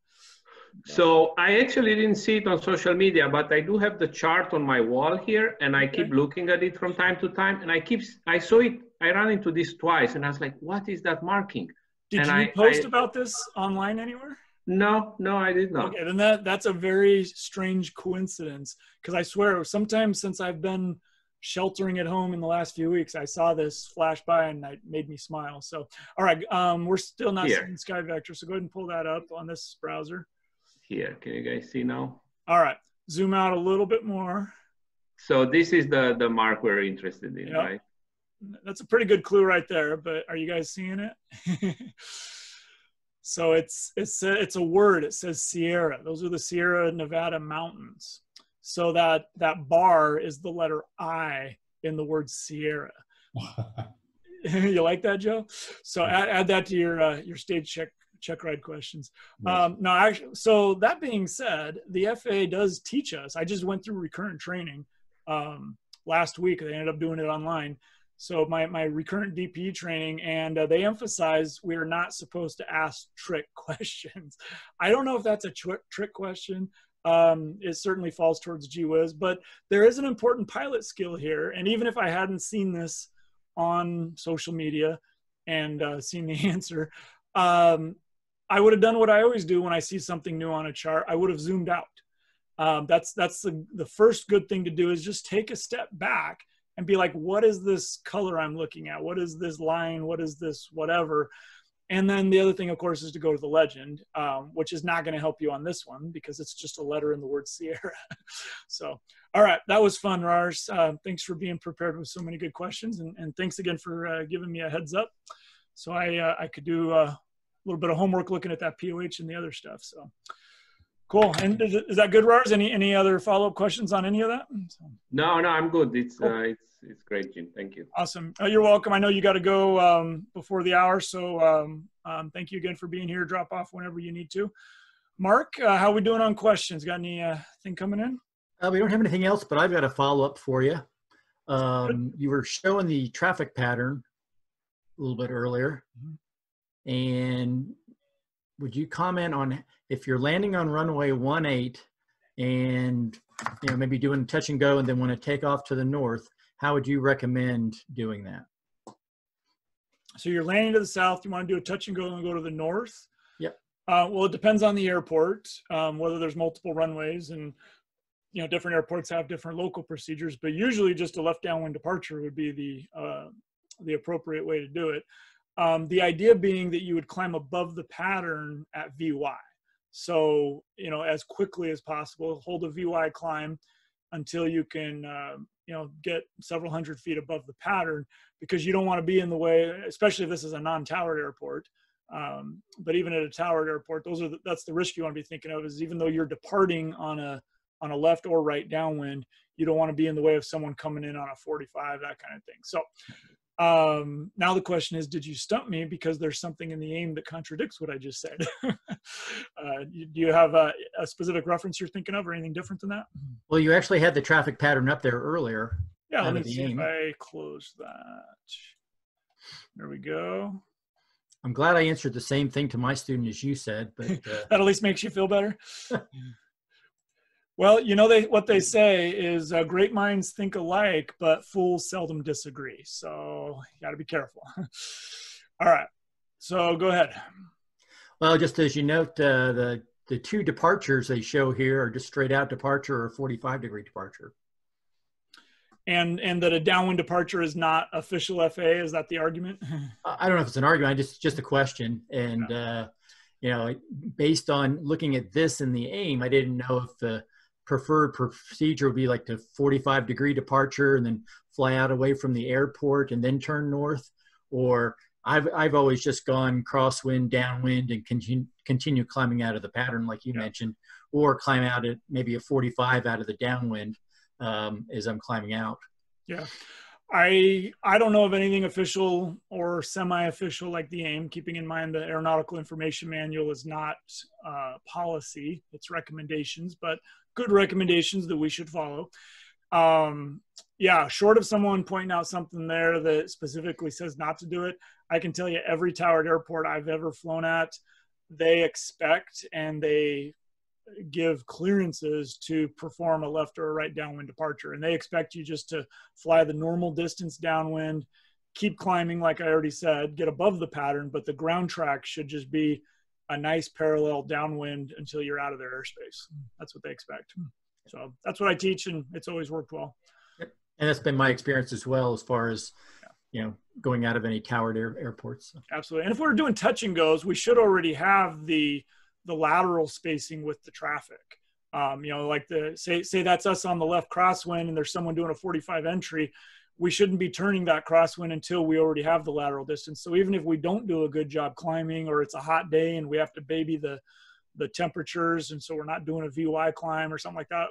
So I actually didn't see it on social media, but I do have the chart on my wall here, and I keep Okay. looking at it from time to time. And I keep I saw it. I ran into this twice, and I was like, "What is that marking?" Did And you I- post I- about this online anywhere? No, no, I did not. Okay, then that that's a very strange coincidence because I swear sometimes since I've been sheltering at home in the last few weeks, I saw this flash by and it made me smile. So, all right, um, we're still not Here. seeing SkyVector, so go ahead and pull that up on this browser. Here, can you guys see now? All right, zoom out a little bit more. So this is the the mark we're interested in, Yep. right? That's a pretty good clue right there. But are you guys seeing it? so it's it's a, it's a word. It says Sierra. Those are the Sierra Nevada mountains. So that that bar is the letter I in the word Sierra. you like that, Joe? So add, add that to your uh, your stage check check ride questions. Um, no, actually, so that being said, the FAA does teach us. I just went through recurrent training um, last week. They ended up doing it online. So my, my recurrent DP training, and uh, they emphasize we are not supposed to ask trick questions. I don't know if that's a tr- trick question. Um, it certainly falls towards GWiz, but there is an important pilot skill here. And even if I hadn't seen this on social media and uh, seen the answer, um, I would have done what I always do when I see something new on a chart. I would have zoomed out. Um, that's that's the, the first good thing to do is just take a step back and be like, what is this color I'm looking at? What is this line? What is this whatever? And then the other thing, of course, is to go to the legend, um, which is not going to help you on this one because it's just a letter in the word Sierra. so, all right, that was fun, Rars. Uh, thanks for being prepared with so many good questions, and, and thanks again for uh, giving me a heads up, so I uh, I could do uh, a little bit of homework looking at that POH and the other stuff. So, cool. And is, is that good, Rars? Any any other follow up questions on any of that? No, no, I'm good. It's Cool. uh, it's it's great, Jim. Thank you. Awesome. Uh, you're welcome. I know you got to go um, before the hour, so um, um, thank you again for being here. Drop off whenever you need to. Mark, uh, how are we doing on questions? Got any uh, thing coming in? Uh, we don't have anything else, but I've got a follow up for you. Um, you were showing the traffic pattern a little bit earlier, and would you comment on if you're landing on runway 18 and you know maybe doing a touch and go and then want to take off to the north? How would you recommend doing that? So you're landing to the south. You want to do a touch and go and go to the north. Yep. Uh, well, it depends on the airport, um, whether there's multiple runways and, you know, different airports have different local procedures, but usually just a left downwind departure would be the, uh, the appropriate way to do it. Um, the idea being that you would climb above the pattern at VY. So, you know, as quickly as possible, hold a VY climb until you can, uh, you know, get several hundred feet above the pattern because you don't want to be in the way, especially if this is a non-towered airport. Um, but even at a towered airport, those are the, that's the risk you want to be thinking of. Is even though you're departing on a on a left or right downwind, you don't want to be in the way of someone coming in on a 45, that kind of thing. So um, now the question is, did you stump me because there's something in the AIM that contradicts what I just said? uh, do you have a, a, specific reference you're thinking of or anything different than that? Well, you actually had the traffic pattern up there earlier. Yeah, let me see AIM. if I close that. There we go. I'm glad I answered the same thing to my student as you said, but uh... that at least makes you feel better. well, you know they what they say is uh, great minds think alike, but fools seldom disagree. So you got to be careful. All right, so go ahead. Well, just as you note, uh, the the two departures they show here are just straight out departure or 45 degree departure and and that a downwind departure is not official FA. Is that the argument? I don't know if it's an argument. I just just a question, and yeah. uh, you know, based on looking at this and the AIM, I didn't know if the preferred procedure would be like the 45 degree departure and then fly out away from the airport and then turn north, or I've I've always just gone crosswind, downwind, and continue continue climbing out of the pattern like you yeah. mentioned, or climb out at maybe a 45 out of the downwind um, as I'm climbing out. Yeah. I I don't know of anything official or semi-official like the AIM. Keeping in mind the Aeronautical Information Manual is not uh, policy; it's recommendations, but good recommendations that we should follow. Um, yeah, short of someone pointing out something there that specifically says not to do it, I can tell you every towered airport I've ever flown at, they expect and they give clearances to perform a left or a right downwind departure. And they expect you just to fly the normal distance downwind, keep climbing, like I already said, get above the pattern, but the ground track should just be a nice parallel downwind until you're out of their airspace. That's what they expect. So that's what I teach, and it's always worked well. And that's been my experience as well, as far as you know, going out of any towered air, airports. Absolutely. And if we're doing touch and goes, we should already have the the lateral spacing with the traffic. Um, you know, like the say say that's us on the left crosswind and there's someone doing a 45 entry, we shouldn't be turning that crosswind until we already have the lateral distance. So even if we don't do a good job climbing or it's a hot day and we have to baby the the temperatures and so we're not doing a VY climb or something like that,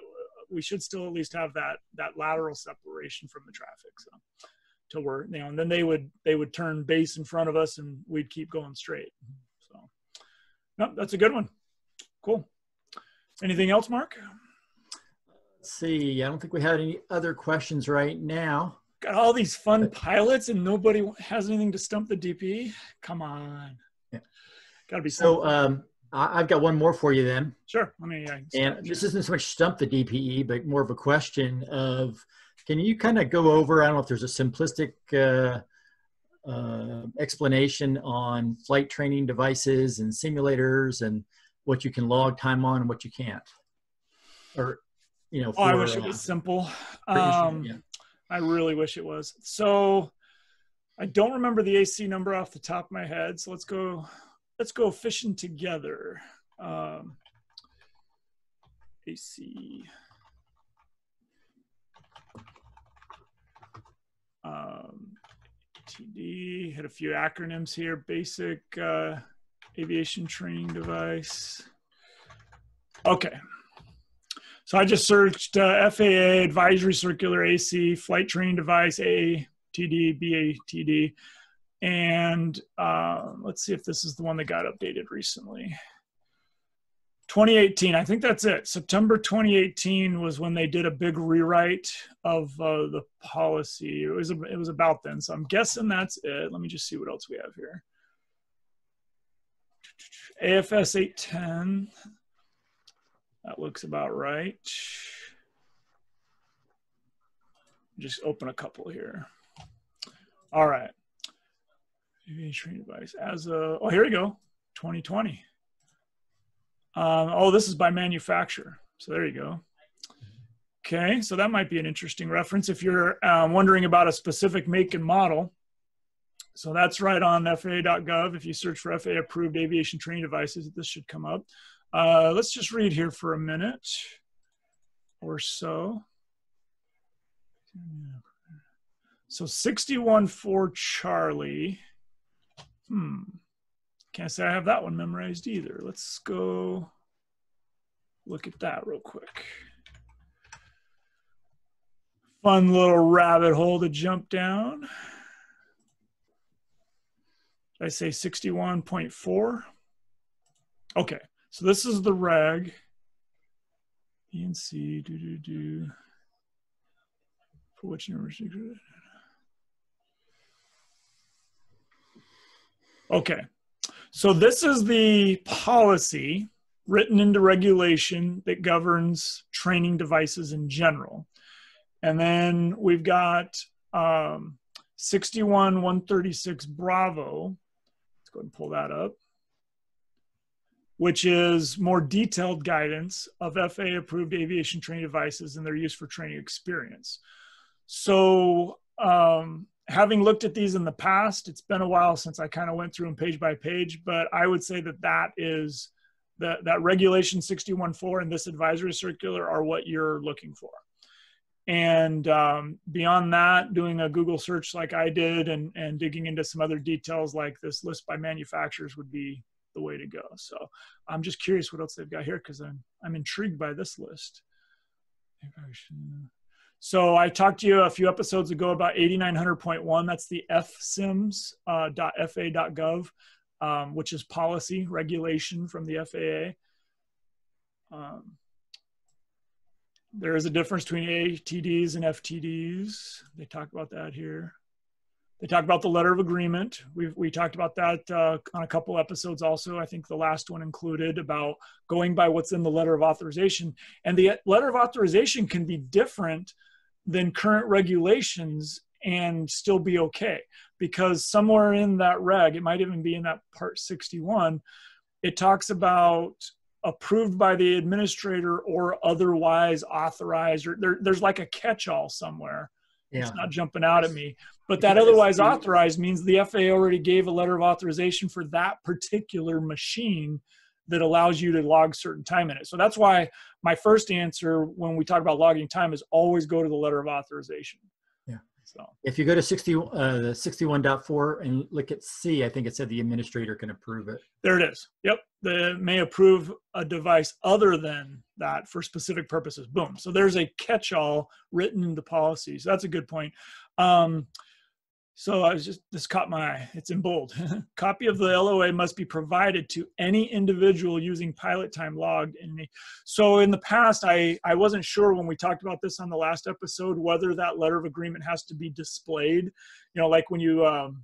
we should still at least have that that lateral separation from the traffic. So till we're you know, and then they would they would turn base in front of us and we'd keep going straight. So no, that's a good one. Cool. Anything else, Mark? Let's see. I don't think we had any other questions right now. Got all these fun pilots and nobody has anything to stump the DP. Come on. Yeah. Got to be so. Um, I've got one more for you then. Sure. Let me. Uh, and this isn't so much stump the DPE, but more of a question of, can you kind of go over? I don't know if there's a simplistic uh, uh, explanation on flight training devices and simulators and what you can log time on and what you can't. Or, you know, for, oh, I wish uh, it was simple. Um, yeah. I really wish it was. So I don't remember the AC number off the top of my head. So let's go, let's go fishing together. Um, AC. Um, TD, had a few acronyms here, basic uh, aviation training device. Okay. So I just searched uh, FAA advisory circular AC flight training device A TD BATD, and uh, let's see if this is the one that got updated recently. 2018 i think that's it. September 2018 was when they did a big rewrite of uh, the policy. It was it was about then so i'm guessing that's it. Let me just see what else we have here. Afs 810 that looks about right just open a couple here all right training device as a oh here we go 2020 Um, oh, this is by manufacturer. So there you go. Okay, so that might be an interesting reference if you're um, wondering about a specific make and model. So that's right on FAA.gov. If you search for FAA approved aviation training devices, this should come up. Uh, let's just read here for a minute or so. So 61 for Charlie. Hmm. Can't say I have that one memorized either. Let's go look at that real quick. Fun little rabbit hole to jump down. Did I say 61.4? Okay, so this is the reg. ENC, do do do. For which university? Okay, so this is the policy written into regulation that governs training devices in general. And then we've got um, 61 136 Bravo. Let's go ahead and pull that up, which is more detailed guidance of FAA approved aviation training devices and their use for training experience. So um, having looked at these in the past, it's been a while since I kind of went through them page by page, but I would say that that is that that regulation 61.4 and this advisory circular are what you're looking for. And um, beyond that, doing a Google search like I did and, and digging into some other details like this list by manufacturers would be the way to go. So I'm just curious what else they've got here because I'm, I'm intrigued by this list. So I talked to you a few episodes ago about 8900.1. That's the fsims.faa.gov, uh, um, which is policy regulation from the FAA. Um, there is a difference between ATDs and FTDs. They talk about that here. They talk about the letter of agreement. We we talked about that uh, on a couple episodes also. I think the last one included about going by what's in the letter of authorization. And the letter of authorization can be different than current regulations and still be okay because somewhere in that reg, it might even be in that part 61, it talks about approved by the administrator or otherwise authorized or there, there's like a catch-all somewhere yeah. it's not jumping out at me. But that otherwise authorized means the faa already gave a letter of authorization for that particular machine that allows you to log certain time in it. So that's why my first answer when we talk about logging time is always go to the letter of authorization so if you go to 60, uh, 61.4 and look at C, I think it said the administrator can approve it. There it is. Yep. The may approve a device other than that for specific purposes. Boom. So there's a catch-all written in the policy. So that's a good point. Um, so I was just, this caught my eye. It's in bold. Copy of the LOA must be provided to any individual using pilot time logged in the, so in the past, I, I wasn't sure when we talked about this on the last episode, whether that letter of agreement has to be displayed. You know, like when you, um,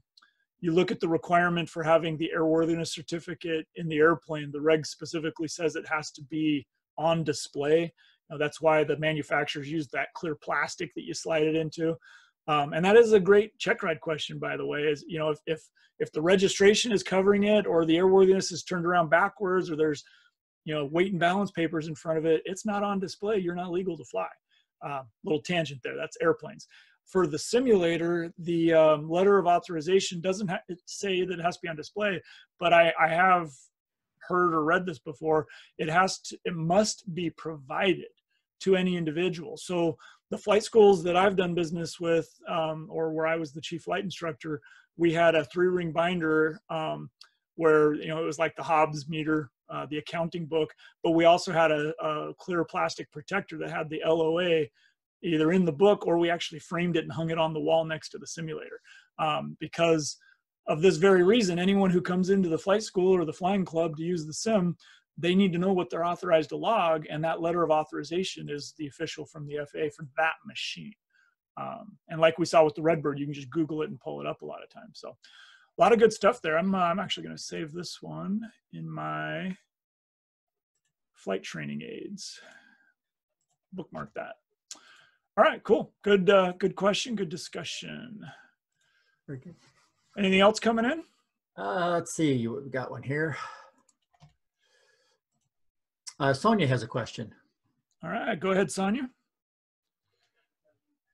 you look at the requirement for having the airworthiness certificate in the airplane, the reg specifically says it has to be on display. Now, that's why the manufacturers use that clear plastic that you slide it into. Um, and that is a great check ride question, by the way. Is you know if if if the registration is covering it, or the airworthiness is turned around backwards, or there's you know weight and balance papers in front of it, it's not on display. You're not legal to fly. Uh, little tangent there. That's airplanes. For the simulator, the um, letter of authorization doesn't say that it has to be on display, but I, I have heard or read this before. It has to. It must be provided to any individual. So the flight schools that I've done business with, um, or where I was the chief flight instructor, we had a three ring binder um, where you know it was like the Hobbs meter, uh, the accounting book, but we also had a, a, clear plastic protector that had the LOA either in the book or we actually framed it and hung it on the wall next to the simulator. Um, because of this very reason anyone who comes into the flight school or the flying club to use the sim they need to know what they're authorized to log, and that letter of authorization is the official from the FAA for that machine. Um, and like we saw with the Redbird, you can just Google it and pull it up a lot of times. So a lot of good stuff there. I'm, uh, I'm actually going to save this one in my flight training aids. Bookmark that. All right, cool. Good, uh, good question. Good discussion. Very good. Anything else coming in? Uh, let's see. We've got one here. Uh, Sonia has a question. All right, go ahead, Sonia.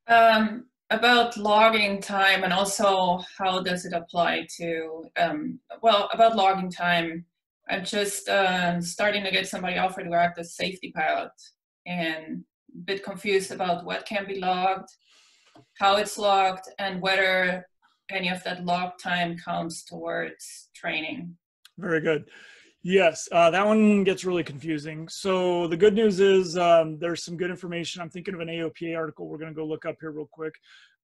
Um, about logging time and also how does it apply to, um, well, about logging time, I'm just uh, starting to get somebody offered to act as safety pilot and a bit confused about what can be logged, how it's logged, and whether any of that log time counts towards training. Very good. Yes, uh, that one gets really confusing. So the good news is um, there's some good information. I'm thinking of an AOPA article we're going to go look up here real quick.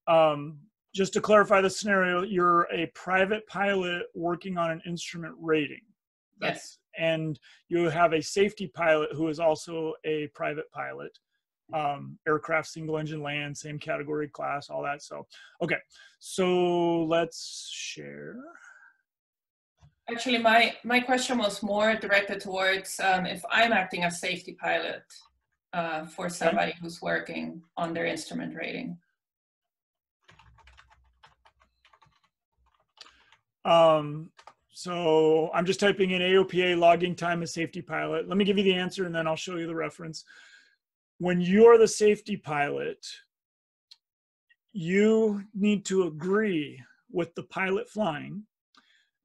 Um, just to clarify the scenario, you're a private pilot working on an instrument rating. Yes. And you have a safety pilot who is also a private pilot. Um, aircraft, single engine land, same category class, all that. So, okay. So let's share. Actually, my, my question was more directed towards um, if I'm acting as safety pilot uh, for somebody who's working on their instrument rating. Um, so I'm just typing in AOPA logging time as safety pilot. Let me give you the answer and then I'll show you the reference. When you're the safety pilot, you need to agree with the pilot flying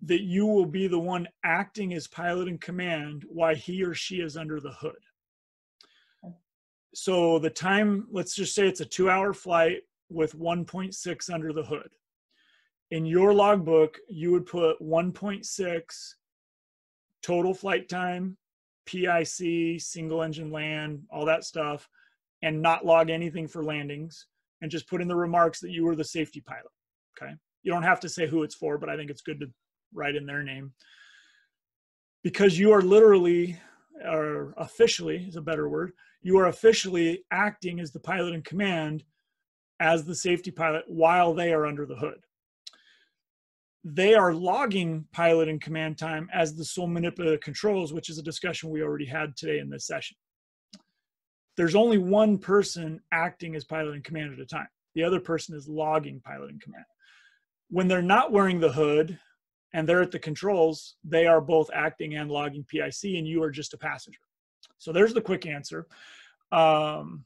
that you will be the one acting as pilot in command while he or she is under the hood. So the time, let's just say it's a two hour flight with 1.6 under the hood. In your logbook, you would put 1.6 total flight time, PIC, single engine land, all that stuff, and not log anything for landings and just put in the remarks that you were the safety pilot. Okay. You don't have to say who it's for, but I think it's good to write in their name. Because you are literally, or officially is a better word, you are officially acting as the pilot in command as the safety pilot while they are under the hood. They are logging pilot and command time as the sole manipulator controls, which is a discussion we already had today in this session. There's only one person acting as pilot in command at a time. The other person is logging pilot in command. When they're not wearing the hood, and they're at the controls, they are both acting and logging PIC, and you are just a passenger. So there's the quick answer. Um,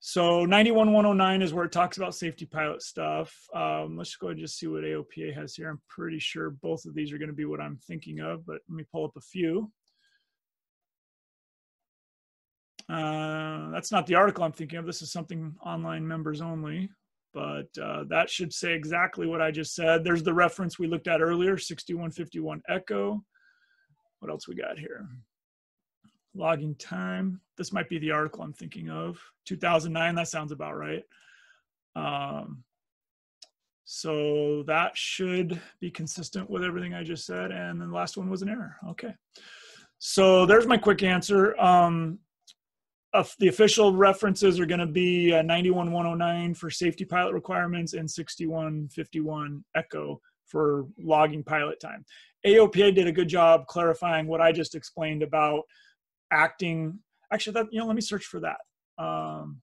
so 91109 is where it talks about safety pilot stuff. Um, let's go and just see what AOPA has here. I'm pretty sure both of these are going to be what I'm thinking of, but let me pull up a few. Uh, that's not the article I'm thinking of. This is something online members only but uh, that should say exactly what I just said. There's the reference we looked at earlier, 6151 Echo. What else we got here? Logging time. This might be the article I'm thinking of. 2009, that sounds about right. Um, so that should be consistent with everything I just said. And then the last one was an error. Okay. So there's my quick answer. Um, uh, the official references are going to be uh, 91109 for safety pilot requirements and 6151 echo for logging pilot time. Aopa did a good job clarifying what i just explained about acting. Actually that you know let me search for that. Um,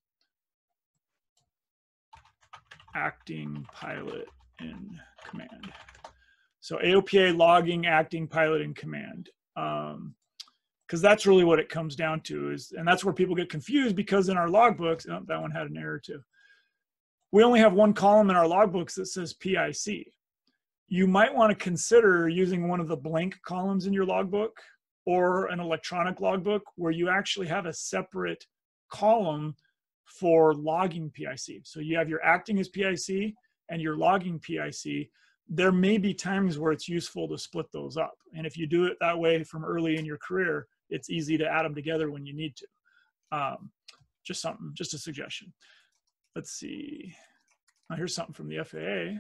acting pilot in command. So aopa logging acting pilot in command. Um, because that's really what it comes down to is and that's where people get confused because in our logbooks oh, that one had an error too. We only have one column in our logbooks that says pic you might want to consider using one of the blank columns in your logbook or an electronic logbook where you actually have a separate column for logging pic so you have your acting as pic and your logging pic there may be times where it's useful to split those up. And if you do it that way from early in your career it's easy to add them together when you need to. Um, just something, just a suggestion. Let's see. Now here's something from the FAA.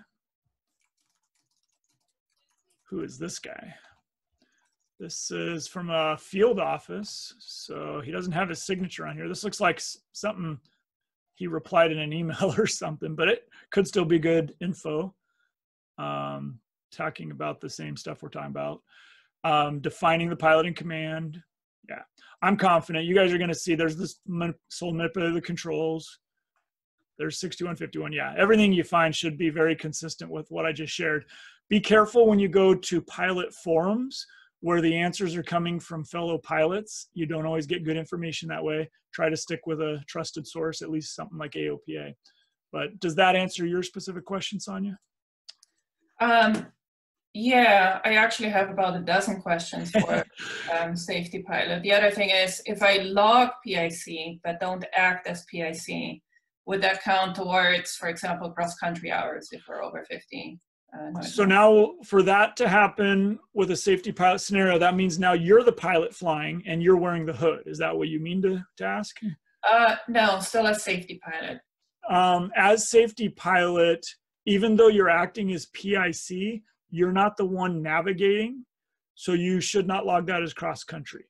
Who is this guy? This is from a field office, so he doesn't have his signature on here. This looks like something he replied in an email or something, but it could still be good info. Um, talking about the same stuff we're talking about. Um, defining the pilot in command, yeah, I'm confident. You guys are going to see there's this sole manipulator the controls. There's 6151. Yeah, everything you find should be very consistent with what I just shared. Be careful when you go to pilot forums where the answers are coming from fellow pilots. You don't always get good information that way. Try to stick with a trusted source, at least something like AOPA. But does that answer your specific question, Sonia? Um, yeah, I actually have about a dozen questions for um, safety pilot. The other thing is, if I log PIC but don't act as PIC, would that count towards, for example, cross country hours if we're over 50? Uh, so now for that to happen with a safety pilot scenario, that means now you're the pilot flying and you're wearing the hood. Is that what you mean to, to ask? Uh, no, still a safety pilot. Um, as safety pilot, even though you're acting as PIC, you're not the one navigating. So you should not log that as cross country.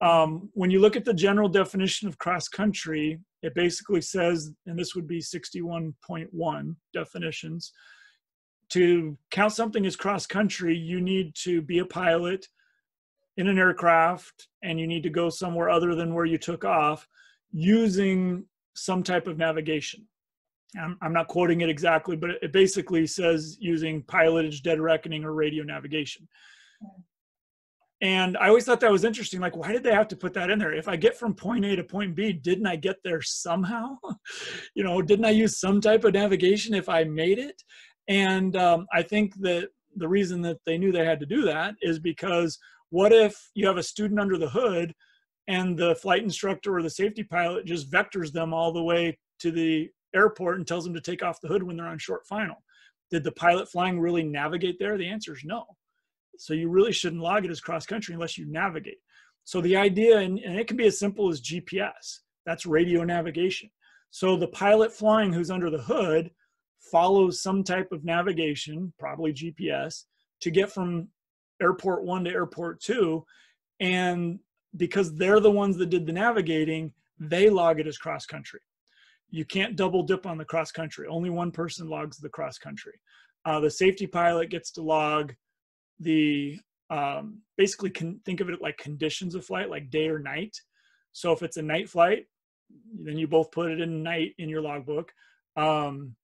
Um, when you look at the general definition of cross country, it basically says, and this would be 61.1 definitions, to count something as cross country, you need to be a pilot in an aircraft and you need to go somewhere other than where you took off using some type of navigation. I'm, I'm not quoting it exactly, but it basically says using pilotage, dead reckoning, or radio navigation. And I always thought that was interesting. Like, why did they have to put that in there? If I get from point A to point B, didn't I get there somehow? you know, didn't I use some type of navigation if I made it? And um, I think that the reason that they knew they had to do that is because what if you have a student under the hood and the flight instructor or the safety pilot just vectors them all the way to the airport and tells them to take off the hood when they're on short final? Did the pilot flying really navigate there? The answer is no. So you really shouldn't log it as cross country unless you navigate. So the idea, and, and it can be as simple as GPS, that's radio navigation. So the pilot flying who's under the hood follows some type of navigation, probably GPS, to get from airport one to airport two. And because they're the ones that did the navigating, they log it as cross country. You can't double dip on the cross country. Only one person logs the cross country. Uh, the safety pilot gets to log the um, basically can think of it like conditions of flight, like day or night. So if it's a night flight, then you both put it in night in your logbook. Um,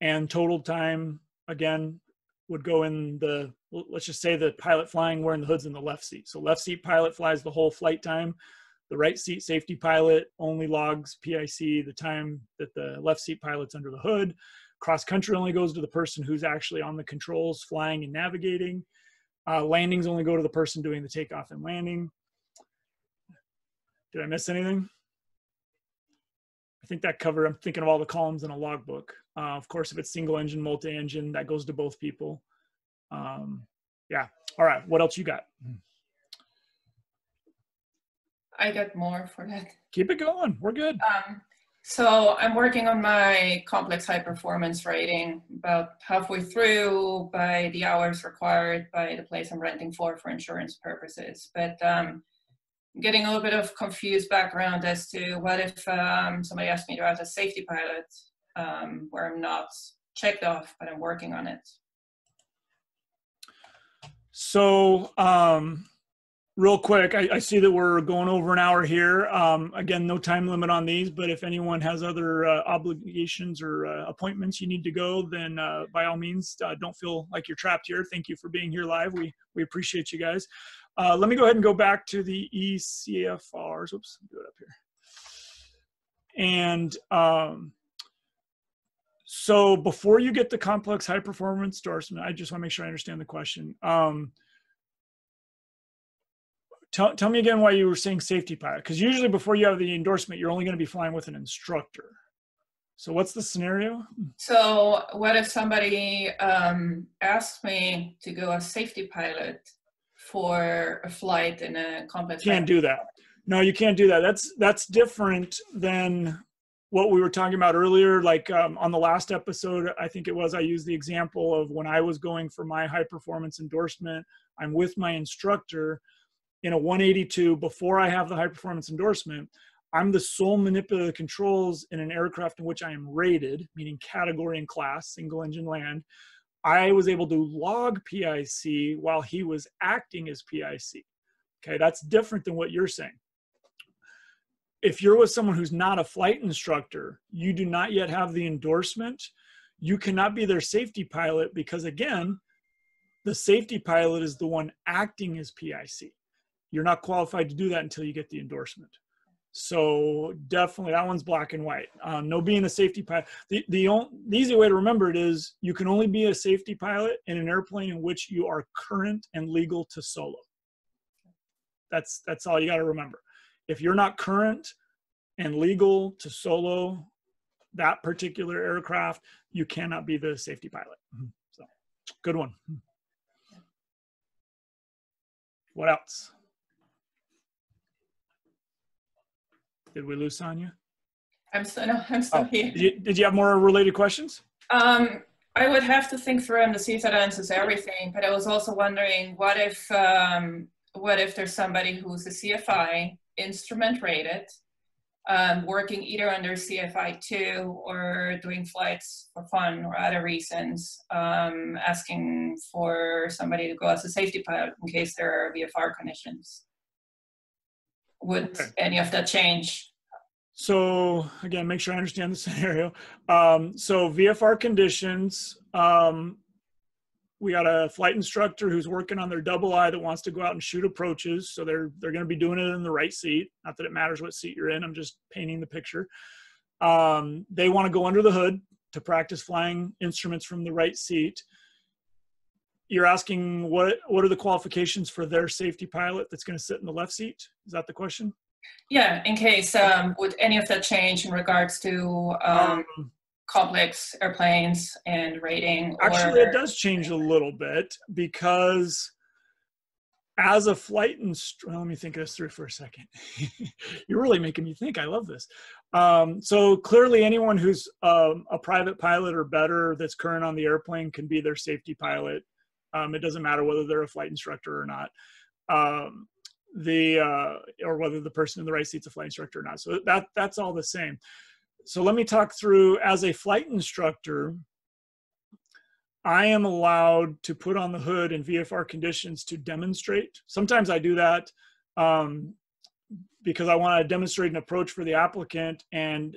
and total time again would go in the let's just say the pilot flying wearing the hoods in the left seat. So left seat pilot flies the whole flight time. The right seat safety pilot only logs PIC the time that the left seat pilot's under the hood. Cross country only goes to the person who's actually on the controls, flying and navigating. Uh, landings only go to the person doing the takeoff and landing. Did I miss anything? I think that covered, I'm thinking of all the columns in a logbook. Uh, of course, if it's single engine, multi-engine, that goes to both people. Um, yeah. All right. What else you got? I got more for that. Keep it going. We're good. Um, so I'm working on my complex high performance rating about halfway through by the hours required by the place I'm renting for for insurance purposes. But um, I'm getting a little bit of confused background as to what if um, somebody asked me to add a safety pilot um, where I'm not checked off, but I'm working on it. So um, real quick, I, I, see that we're going over an hour here. Um, again, no time limit on these, but if anyone has other uh, obligations or uh, appointments you need to go, then uh, by all means, uh, don't feel like you're trapped here. Thank you for being here live. We, we appreciate you guys. Uh, let me go ahead and go back to the ECFRs. Oops, do it up here. And um, so before you get the complex high performance endorsement, I just want to make sure I understand the question. Um, tell, tell me again why you were saying safety pilot, because usually before you have the endorsement, you're only going to be flying with an instructor. So what's the scenario? So what if somebody um, asked me to go as safety pilot for a flight in a complex? Can't do that. No, you can't do that. That's that's different than what we were talking about earlier. Like um, on the last episode, I think it was I used the example of when I was going for my high performance endorsement. I'm with my instructor in a 182 before I have the high performance endorsement. I'm the sole manipulator of the controls in an aircraft in which I am rated, meaning category and class, single engine land. I was able to log PIC while he was acting as PIC. Okay, that's different than what you're saying. If you're with someone who's not a flight instructor, you do not yet have the endorsement, you cannot be their safety pilot because, again, The safety pilot is the one acting as PIC. You're not qualified to do that until you get the endorsement. So definitely that one's black and white. Um, no being a safety pilot. The, the, only, the easy way to remember it is you can only be a safety pilot in an airplane in which you are current and legal to solo. That's, that's all you got to remember. If you're not current and legal to solo that particular aircraft, you cannot be the safety pilot. So good one. What else? Did we lose Sonia? I'm still, no, I'm still Oh, here. Did you, did you have more related questions? Um, I would have to think through them to see if that answers everything. But I was also wondering, what if um, what if there's somebody who's a CFI instrument rated, um, working either under CFI two or doing flights for fun or other reasons, um, asking for somebody to go as a safety pilot in case there are VFR conditions. Would Okay. any of that change? So again, make sure I understand the scenario. Um, so VFR conditions, um, we got a flight instructor who's working on their double I that wants to go out and shoot approaches. So they're they're going to be doing it in the right seat. Not that it matters what seat you're in. I'm just painting the picture. Um, they want to go under the hood to practice flying instruments from the right seat. You're asking what what are the qualifications for their safety pilot that's going to sit in the left seat? Is that the question? Yeah, in case um, would any of that change in regards to um, Um, complex airplanes and rating? Actually, or, it does change a little bit because as a flight instructor, let me think this through for a second. You're really making me think. I love this. Um, so clearly, anyone who's um, a private pilot or better that's current on the airplane can be their safety pilot. Um, it doesn't matter whether they're a flight instructor or not. Um, the uh, or whether the person in the right seat's a flight instructor or not. So that that's all the same. So let me talk through as a flight instructor. I am allowed to put on the hood in VFR conditions to demonstrate. Sometimes I do that um, because I want to demonstrate an approach for the applicant and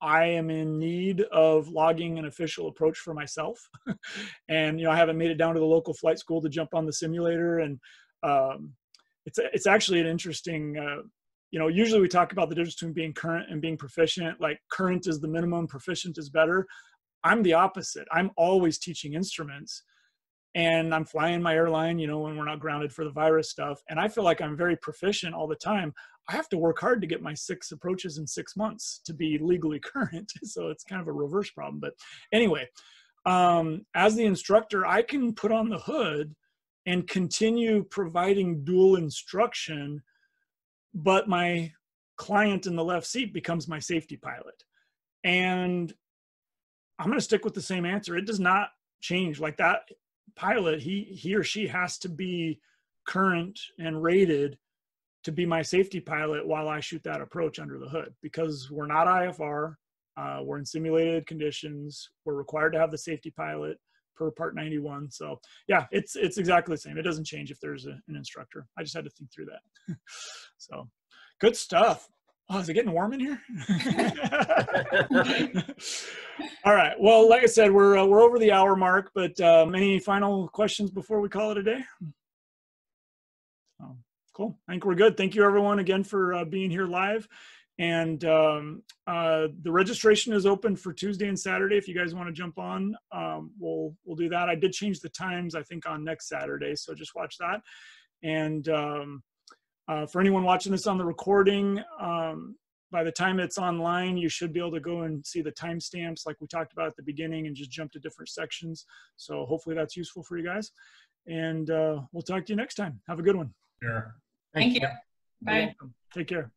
I am in need of logging an official approach for myself. and, you know, I haven't made it down to the local flight school to jump on the simulator. And um, it's, it's actually an interesting, uh, you know, usually we talk about the difference between being current and being proficient. Like current is the minimum, proficient is better. I'm the opposite. I'm always teaching instruments and I'm flying my airline, you know, when we're not grounded for the virus stuff. And I feel like I'm very proficient all the time. I have to work hard to get my six approaches in six months to be legally current. So it's kind of a reverse problem. But anyway, um, as the instructor, I can put on the hood and continue providing dual instruction, but my client in the left seat becomes my safety pilot. And I'm going to stick with the same answer. It does not change like that pilot. He, he or she has to be current and rated to be my safety pilot while I shoot that approach under the hood because we're not IFR. Uh, we're in simulated conditions. We're required to have the safety pilot per part 91. So yeah, it's, it's exactly the same. It doesn't change if there's a, an instructor. I just had to think through that. so good stuff. Oh, is it getting warm in here? All right. Well, like I said, we're uh, we're over the hour mark, but um, any final questions before we call it a day? Oh, cool. I think we're good. Thank you, everyone, again for uh, being here live. And um, uh, the registration is open for Tuesday and Saturday. If you guys want to jump on, um, we'll we'll do that. I did change the times, I think, on next Saturday, so just watch that. And um, uh, for anyone watching this on the recording, um, by the time it's online, you should be able to go and see the timestamps like we talked about at the beginning and just jump to different sections. So hopefully that's useful for you guys. And uh, we'll talk to you next time. Have a good one. Here. Thank you. You're Bye. Take care.